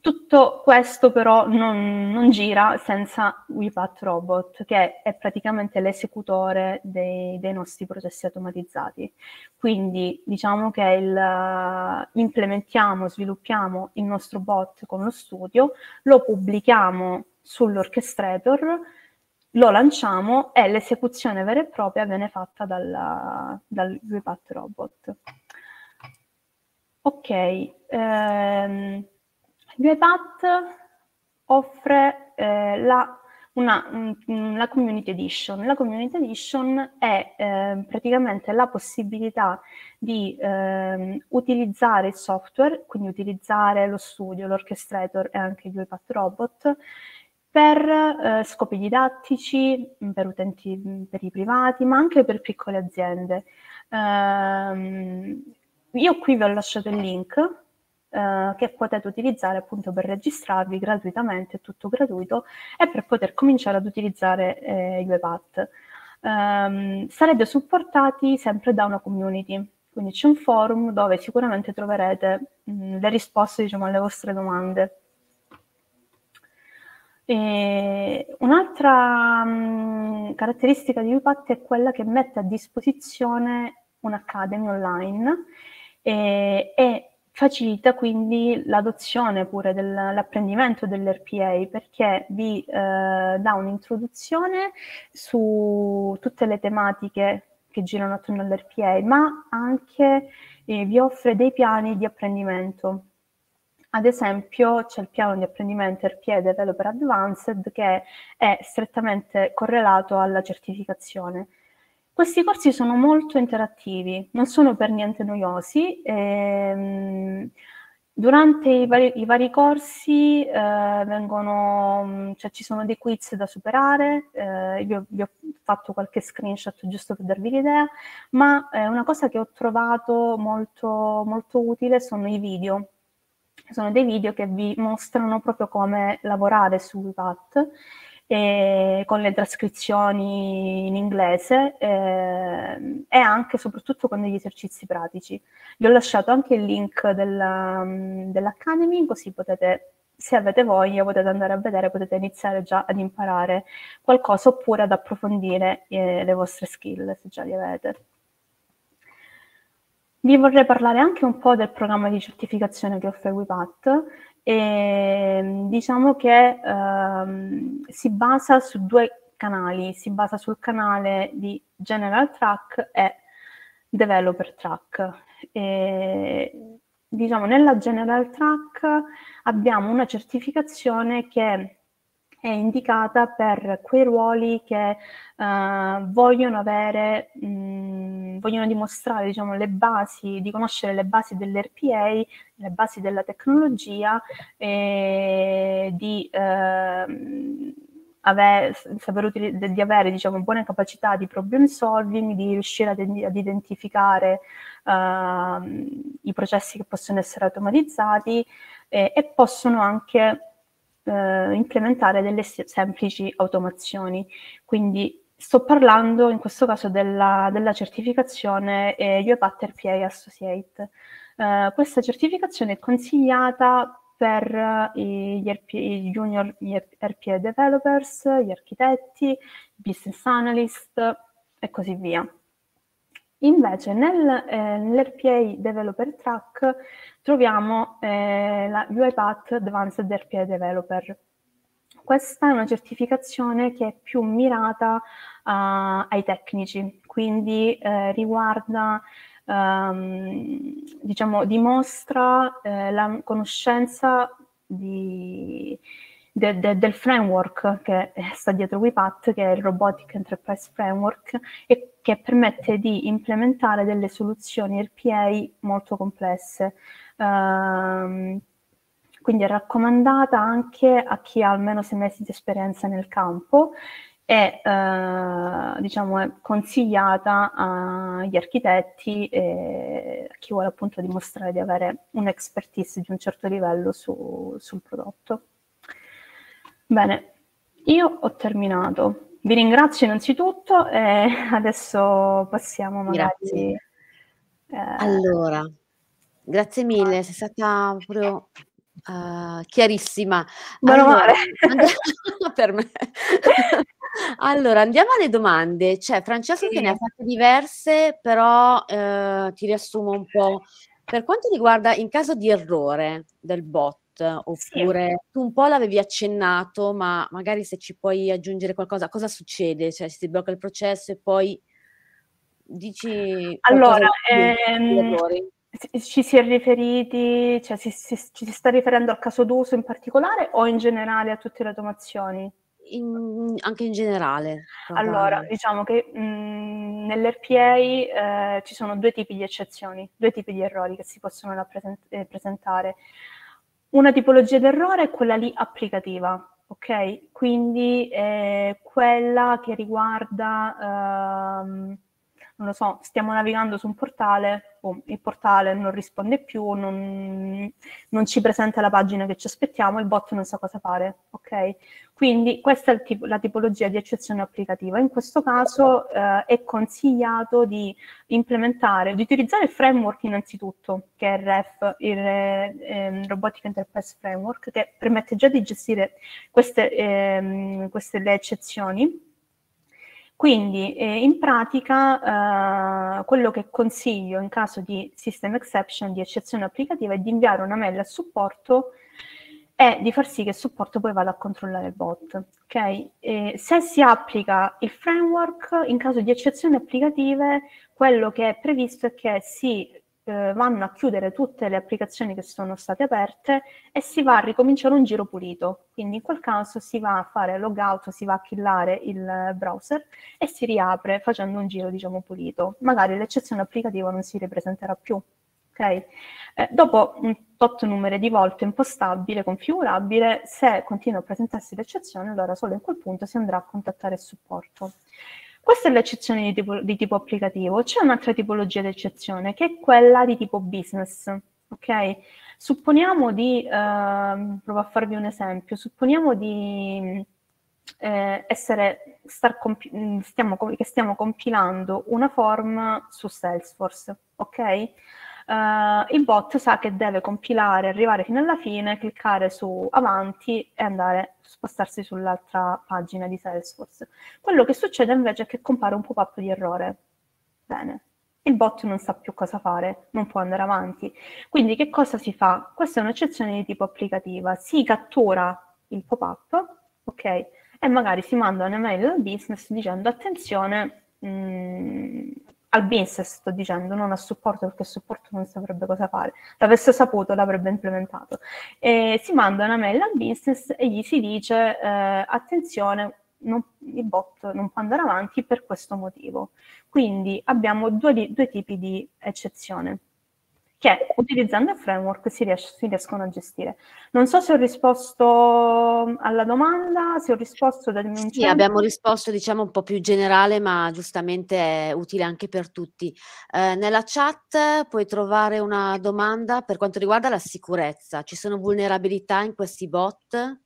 Speaker 2: Tutto questo però non, non gira senza WePath Robot, che è praticamente l'esecutore dei, dei, nostri processi automatizzati. Quindi diciamo che il, implementiamo, sviluppiamo il nostro bot con lo studio, lo pubblichiamo sull'orchestrator, lo lanciamo e l'esecuzione vera e propria viene fatta dal, dal WePath Robot. Ok. Ehm, UiPath offre eh, la, una, un, la Community Edition. La Community Edition è eh, praticamente la possibilità di eh, utilizzare il software, quindi utilizzare lo studio, l'orchestrator e anche UiPath Robot per eh, scopi didattici, per utenti per i privati, ma anche per piccole aziende. Um, io qui vi ho lasciato il link eh, che potete utilizzare appunto per registrarvi gratuitamente, è tutto gratuito, e per poter cominciare ad utilizzare eh, UiPath. Um, sarete supportati sempre da una community, quindi c'è un forum dove sicuramente troverete mh, le risposte diciamo, alle vostre domande. E un'altra mh, caratteristica di UiPath è quella che mette a disposizione un'academy online e, e facilita quindi l'adozione pure dell'apprendimento dell'RPA perché vi eh, dà un'introduzione su tutte le tematiche che girano attorno all'RPA, ma anche eh, vi offre dei piani di apprendimento. Ad esempio c'è il piano di apprendimento RPA Developer Advanced che è strettamente correlato alla certificazione. Questi corsi sono molto interattivi, non sono per niente noiosi. Ehm, durante i vari, i vari corsi eh, vengono, cioè, ci sono dei quiz da superare, eh, io vi ho fatto qualche screenshot giusto per darvi l'idea, ma eh, una cosa che ho trovato molto, molto utile sono i video. Sono dei video che vi mostrano proprio come lavorare su PAT e con le trascrizioni in inglese eh, e anche soprattutto con degli esercizi pratici. Vi ho lasciato anche il link della, dell'Academy, così potete, se avete voglia, potete andare a vedere, potete iniziare già ad imparare qualcosa oppure ad approfondire eh, le vostre skill, se già li avete. Vi vorrei parlare anche un po' del programma di certificazione che offre WIPAT e diciamo che ehm, si basa su due canali, si basa sul canale di General Track e Developer Track. E, diciamo, nella General Track abbiamo una certificazione che è indicata per quei ruoli che uh, vogliono avere, mh, vogliono dimostrare diciamo, le basi, di conoscere le basi dell'RPA, le basi della tecnologia e di avere, saper di avere diciamo, buone capacità di problem solving, di riuscire ad, ad identificare uh, i processi che possono essere automatizzati eh, e possono anche uh, implementare delle semplici automazioni. Quindi sto parlando in questo caso della, della certificazione eh, UiPath RPA Associate. Uh, questa certificazione è consigliata per gli, RP, i junior gli RPA developers, gli architetti, business analyst e così via. Invece nel, eh, nell'RPA Developer Track troviamo eh, la UiPath Advanced RPA Developer. Questa è una certificazione che è più mirata uh, ai tecnici, quindi eh, riguarda ehm, diciamo, dimostra eh, la conoscenza di, de, de, del framework che sta dietro WIPAT, che è il Robotic Enterprise Framework, e che permette di implementare delle soluzioni RPA molto complesse. Um, quindi è raccomandata anche a chi ha almeno sei mesi di esperienza nel campo è, eh, diciamo, è consigliata agli architetti e a chi vuole appunto dimostrare di avere un'expertise di un certo livello su, sul prodotto. Bene, io ho terminato. Vi ringrazio innanzitutto e adesso passiamo magari...
Speaker 1: Grazie. Eh, allora, grazie mille, sei stata proprio uh, chiarissima.
Speaker 2: Meno allora,
Speaker 1: per me. Allora, andiamo alle domande. C'è Francesco che ne ha fatte diverse, però eh, ti riassumo un po'. Per quanto riguarda in caso di errore del bot, oppure sì. tu un po' l'avevi accennato, ma magari se ci puoi aggiungere qualcosa, cosa succede? Cioè si blocca il processo e poi dici...
Speaker 2: Allora, ehm, ci si è riferiti, cioè si, si, ci si sta riferendo al caso d'uso in particolare o in generale a tutte le automazioni?
Speaker 1: In, anche in generale.
Speaker 2: Allora, diciamo che mh, nell'RPA eh, ci sono due tipi di eccezioni, due tipi di errori che si possono rappresent- eh, presentare. Una tipologia d'errore è quella lì applicativa, ok? Quindi è quella che riguarda... Ehm, non lo so, stiamo navigando su un portale, oh, il portale non risponde più, non, non, ci presenta la pagina che ci aspettiamo, il bot non sa cosa fare, ok? Quindi questa è tipo, la tipologia di eccezione applicativa. In questo caso eh, è consigliato di implementare, di utilizzare il framework innanzitutto, che è il REF, il eh, Robotic Enterprise Framework, che permette già di gestire queste, eh, queste le eccezioni quindi eh, in pratica eh, quello che consiglio in caso di system exception, di eccezione applicativa, è di inviare una mail al supporto e di far sì che il supporto poi vada a controllare il bot. Okay? se si applica il framework, in caso di eccezioni applicative, quello che è previsto è che si eh, vanno a chiudere tutte le applicazioni che sono state aperte e si va a ricominciare un giro pulito. Quindi in quel caso si va a fare logout, si va a killare il browser e si riapre facendo un giro diciamo pulito. Magari l'eccezione applicativa non si ripresenterà più. Okay? Eh, dopo un tot numero di volte impostabile, configurabile, se continua a presentarsi l'eccezione, allora solo in quel punto si andrà a contattare il supporto. Questa è l'eccezione di tipo, di tipo applicativo. C'è un'altra tipologia di eccezione che è quella di tipo business. Ok? Supponiamo di, eh, provo a farvi un esempio, supponiamo di eh, essere, compi- stiamo, che stiamo compilando una form su Salesforce, ok? Uh, il bot sa che deve compilare, arrivare fino alla fine, cliccare su avanti e andare, spostarsi sull'altra pagina di Salesforce. Quello che succede invece è che compare un pop-up di errore. Bene, il bot non sa più cosa fare, non può andare avanti. Quindi che cosa si fa? Questa è un'eccezione di tipo applicativa. Si cattura il pop-up, ok? E magari si manda un'email al business dicendo attenzione, mh, mm, al business sto dicendo, non al supporto perché il supporto non saprebbe cosa fare, l'avesse saputo l'avrebbe implementato. E si manda una mail al business e gli si dice eh, attenzione, non, il bot non può andare avanti per questo motivo. Quindi abbiamo due, due tipi di eccezione che utilizzando il framework si, ries- si, riescono a gestire. Non so se ho risposto alla domanda, se ho risposto da
Speaker 1: Sì, abbiamo risposto diciamo un po' più generale, ma giustamente è utile anche per tutti. Eh, nella chat puoi trovare una domanda per quanto riguarda la sicurezza. Ci sono vulnerabilità in questi bot?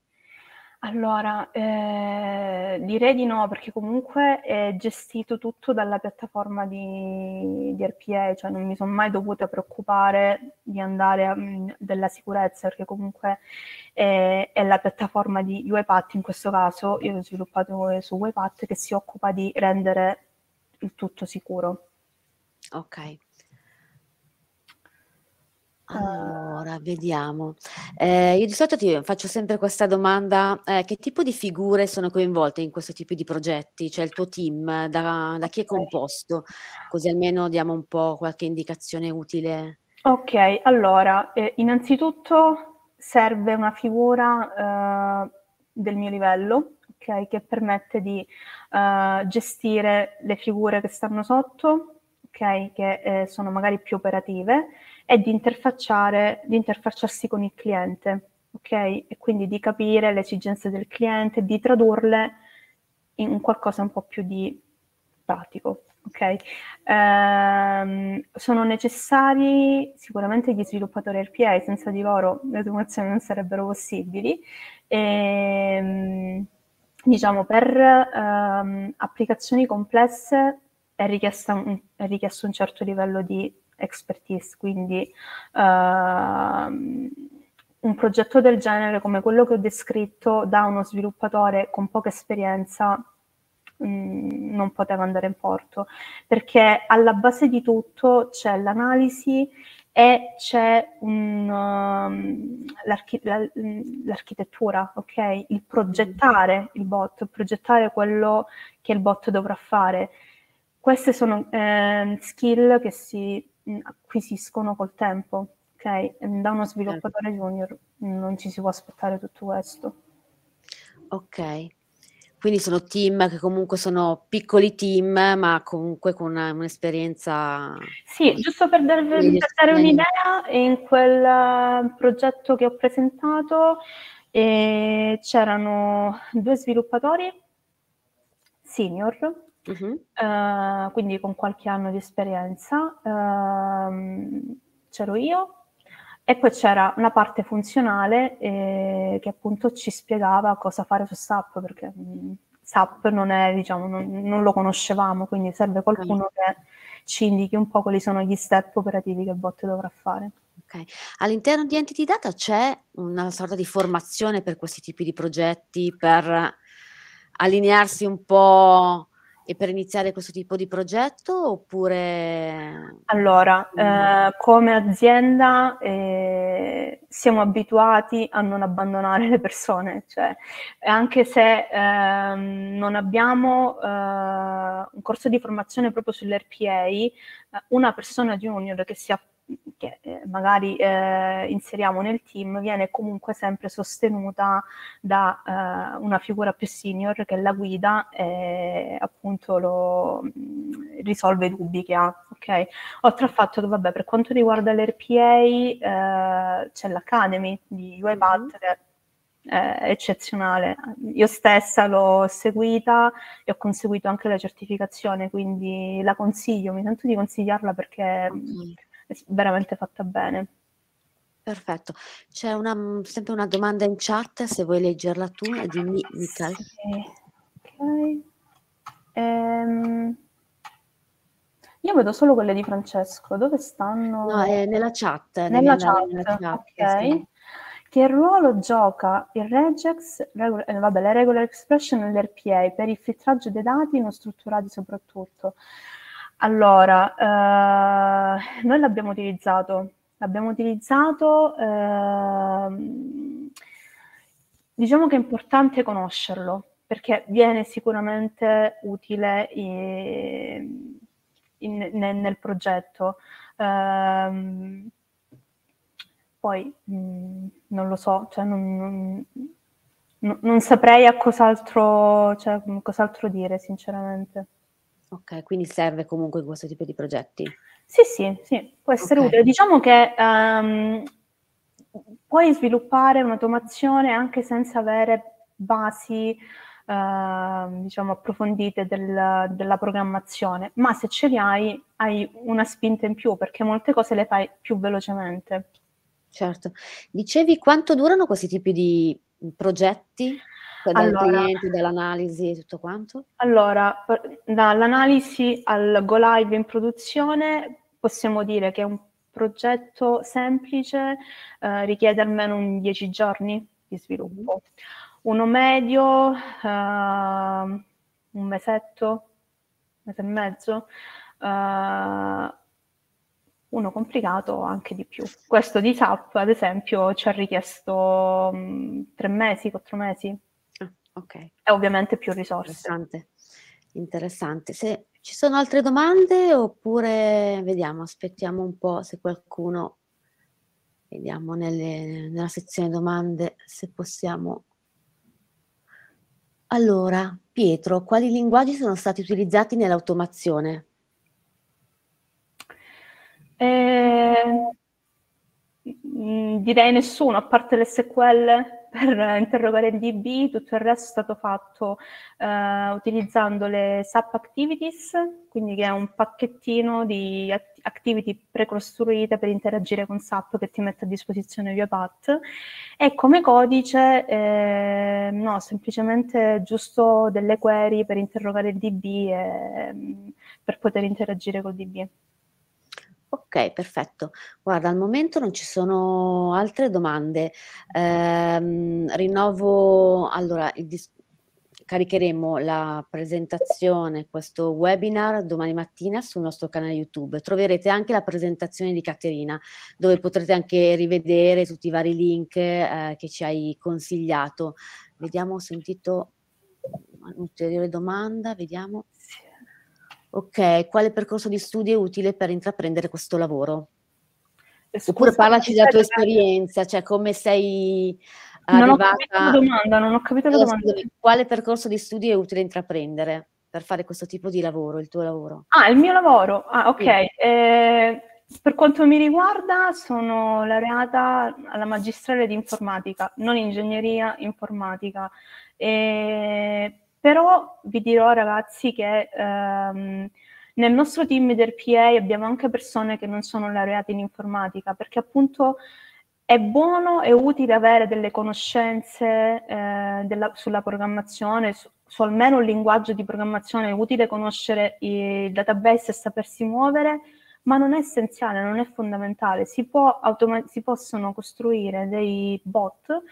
Speaker 2: Allora, eh, direi di no, perché comunque è gestito tutto dalla piattaforma di, di RPA, cioè non mi sono mai dovuta preoccupare di andare a, mm, della sicurezza, perché comunque è, è, la piattaforma di UiPath, in questo caso io ho sviluppato su UiPath, che si occupa di rendere il tutto sicuro.
Speaker 1: Ok. Allora, vediamo. Eh, io di solito ti faccio sempre questa domanda, eh, che tipo di figure sono coinvolte in questo tipo di progetti? Cioè il tuo team, da, da chi è composto? Così almeno diamo un po' qualche indicazione utile.
Speaker 2: Ok, allora, eh, innanzitutto serve una figura eh, del mio livello, ok, che permette di eh, gestire le figure che stanno sotto, ok, che eh, sono magari più operative è di di interfacciarsi con il cliente, ok? E quindi di capire le esigenze del cliente, di tradurle in qualcosa un po' più di pratico, ok? Ehm, sono necessari sicuramente gli sviluppatori RPA, senza di loro le automazioni non sarebbero possibili. E, ehm, diciamo, per ehm, applicazioni complesse è, è richiesto un certo livello di expertise, quindi uh, un progetto del genere come quello che ho descritto da uno sviluppatore con poca esperienza mh, mm, non poteva andare in porto, perché alla base di tutto c'è l'analisi e c'è un, um, l'archi- la, l'architettura, ok? Il progettare il bot, progettare quello che il bot dovrà fare. Queste sono eh, skill che si acquisiscono col tempo, ok? Da uno sviluppatore certo. junior non ci si può aspettare tutto questo.
Speaker 1: Ok. Quindi sono team che comunque sono piccoli team, ma comunque con una, un'esperienza.
Speaker 2: Sì, giusto per, dar, per dare un'idea, in quel uh, progetto che ho presentato eh, c'erano due sviluppatori senior Uh-huh. Uh, quindi con qualche anno di esperienza uh, c'ero io e poi c'era una parte funzionale eh, che appunto ci spiegava cosa fare su SAP perché mh, mm, SAP non, è, diciamo, non, non, lo conoscevamo, quindi serve qualcuno okay. che ci indichi un po' quali sono gli step operativi che il bot dovrà fare.
Speaker 1: Okay. All'interno di Entity Data c'è una sorta di formazione per questi tipi di progetti, per allinearsi un po' e per iniziare questo tipo di progetto oppure...
Speaker 2: Allora, eh, come azienda eh, siamo abituati a non abbandonare le persone, cioè anche se eh, non abbiamo eh, un corso di formazione proprio sull'RPA, eh, una persona junior che sia che eh, magari eh, inseriamo nel team viene comunque sempre sostenuta da eh, una figura più senior che la guida e appunto lo mm, risolve i dubbi che ha. Okay? Oltre al fatto che vabbè, per quanto riguarda l'RPA eh, c'è l'Academy di UiPath mm-hmm. che è eccezionale. Io stessa l'ho seguita e ho conseguito anche la certificazione, quindi la consiglio, mi sento di consigliarla perché okay veramente fatta bene.
Speaker 1: Perfetto. C'è una, mm, sempre una domanda in chat, se vuoi leggerla tu, è di Michael. Sì. Ok.
Speaker 2: Ehm, io vedo solo quelle di Francesco. Dove stanno?
Speaker 1: No, è nella chat.
Speaker 2: Nella, nella chat, nella chat ok. Sì. Che ruolo gioca il regex, regu- eh, vabbè, le regular expression nell'RPA per il filtraggio dei dati non strutturati soprattutto? Allora, eh, noi l'abbiamo utilizzato, l'abbiamo utilizzato, eh, diciamo che è importante conoscerlo perché viene sicuramente utile in, in, nel, nel, progetto. Um, poi mh, mm, non lo so, cioè non, non, non saprei a cos'altro, cioè, cos'altro dire, sinceramente.
Speaker 1: Ok, quindi serve comunque questo tipo di progetti?
Speaker 2: Sì, sì, sì, può essere okay. utile. Diciamo che um, puoi sviluppare un'automazione anche senza avere basi uh, diciamo approfondite del, della programmazione, ma se ce li hai hai una spinta in più perché molte cose le fai più velocemente.
Speaker 1: Certo. Dicevi quanto durano questi tipi di progetti? Cioè dal allora, cliente, dall'analisi e tutto quanto?
Speaker 2: Allora, dall'analisi al go live in produzione possiamo dire che è un progetto semplice eh, richiede almeno un 10 giorni di sviluppo. Uno medio, eh, un mesetto, un mese e mezzo. Eh, uno complicato anche di più. Questo di SAP, ad esempio, ci ha richiesto mh, mm, tre mesi, quattro mesi.
Speaker 1: Ok.
Speaker 2: E ovviamente più risorse.
Speaker 1: Interessante. Interessante. Se ci sono altre domande oppure vediamo, aspettiamo un po' se qualcuno, vediamo nelle, nella sezione domande se possiamo. Allora, Pietro, quali linguaggi sono stati utilizzati nell'automazione?
Speaker 2: Eh, mm, direi nessuno, a parte l'SQL per interrogare il DB, tutto il resto è stato fatto eh, utilizzando le SAP Activities, quindi che è un pacchettino di activity precostruite per interagire con SAP che ti mette a disposizione via PAT e come codice eh, no, semplicemente giusto delle query per interrogare il DB e per poter interagire col DB.
Speaker 1: Ok, perfetto. Guarda, al momento non ci sono altre domande. Ehm, rinnovo, allora, dis- caricheremo la presentazione, questo webinar domani mattina sul nostro canale YouTube. Troverete anche la presentazione di Caterina, dove potrete anche rivedere tutti i vari link eh, che ci hai consigliato. Vediamo, ho sentito un'ulteriore domanda, vediamo. Ok, quale percorso di studi è utile per intraprendere questo lavoro? Scusa, Oppure parlaci della tua esperienza, cioè come sei
Speaker 2: non arrivata... ho capito la domanda, non ho capito la domanda. Scusami,
Speaker 1: quale percorso di studi è utile intraprendere per fare questo tipo di lavoro, il tuo lavoro?
Speaker 2: Ah, il mio lavoro? Ah, ok. Sì. Eh, per quanto mi riguarda, sono laureata alla magistrale di informatica, non ingegneria informatica. Eh, però vi dirò ragazzi che ehm, nel nostro team di RPA abbiamo anche persone che non sono laureate in informatica, perché appunto è buono e utile avere delle conoscenze eh, della, sulla programmazione, su, su, almeno un linguaggio di programmazione, è utile conoscere il database e sapersi muovere, ma non è essenziale, non è fondamentale. Si, può si possono costruire dei bot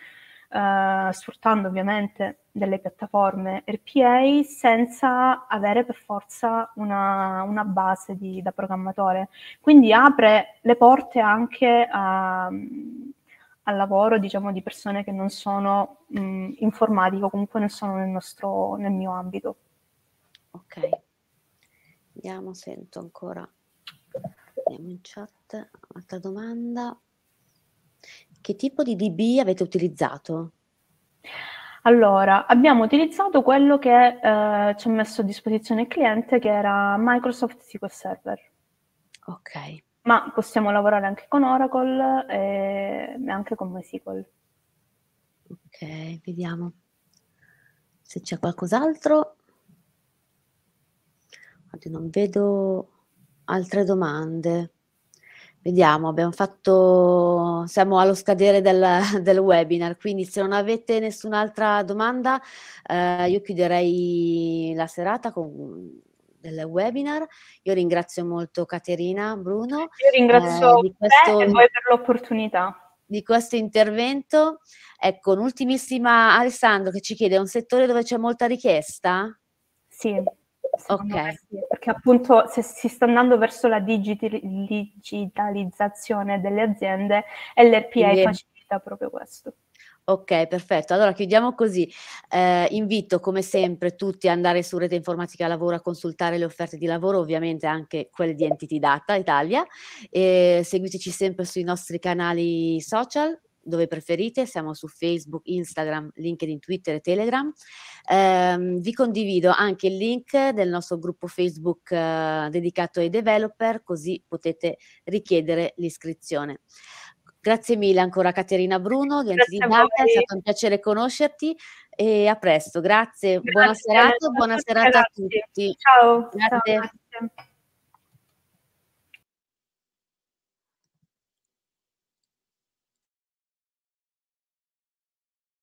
Speaker 2: eh, sfruttando ovviamente delle piattaforme RPA senza avere per forza una, una base di, da programmatore. Quindi apre le porte anche a, al lavoro diciamo, di persone che non sono mh, informatiche o comunque non sono nel, nostro, nel mio ambito.
Speaker 1: Ok, vediamo, sento ancora. Andiamo in chat, altra domanda. Che tipo di DB avete utilizzato?
Speaker 2: Allora, abbiamo utilizzato quello che eh, ci ha messo a disposizione il cliente, che era Microsoft SQL Server.
Speaker 1: Ok.
Speaker 2: Ma possiamo lavorare anche con Oracle e anche con MySQL.
Speaker 1: Ok, vediamo se c'è qualcos'altro. Non vedo altre domande. Vediamo, abbiamo fatto, siamo allo scadere del, del webinar, quindi se non avete nessun'altra domanda, eh, io chiuderei la serata con del webinar. Io ringrazio molto Caterina, Bruno.
Speaker 2: Io ringrazio eh, questo, te e voi per l'opportunità.
Speaker 1: Di questo intervento. Ecco, un'ultimissima Alessandro che ci chiede, è un settore dove c'è molta richiesta?
Speaker 2: Sì. Ok. Sì, perché appunto se si sta andando verso la digitalizzazione delle aziende e l'RPA Quindi... facilita proprio questo.
Speaker 1: Ok, perfetto. Allora chiudiamo così. Ehm, invito come sempre tutti ad andare su Rete Informatica Lavoro a consultare le offerte di lavoro, ovviamente anche quelle di Entity Data Italia, e seguiteci sempre sui nostri canali social, dove preferite, siamo su Facebook, Instagram, LinkedIn, Twitter e Telegram. Ehm, vi condivido anche il link del nostro gruppo Facebook eh, dedicato ai developer, così potete richiedere l'iscrizione. Grazie mille ancora Caterina Bruno di Antididata, è stato un piacere conoscerti e a presto, grazie, grazie buona serata, buona serata a tutti.
Speaker 2: Ciao.
Speaker 1: Grazie.
Speaker 2: Ciao, grazie.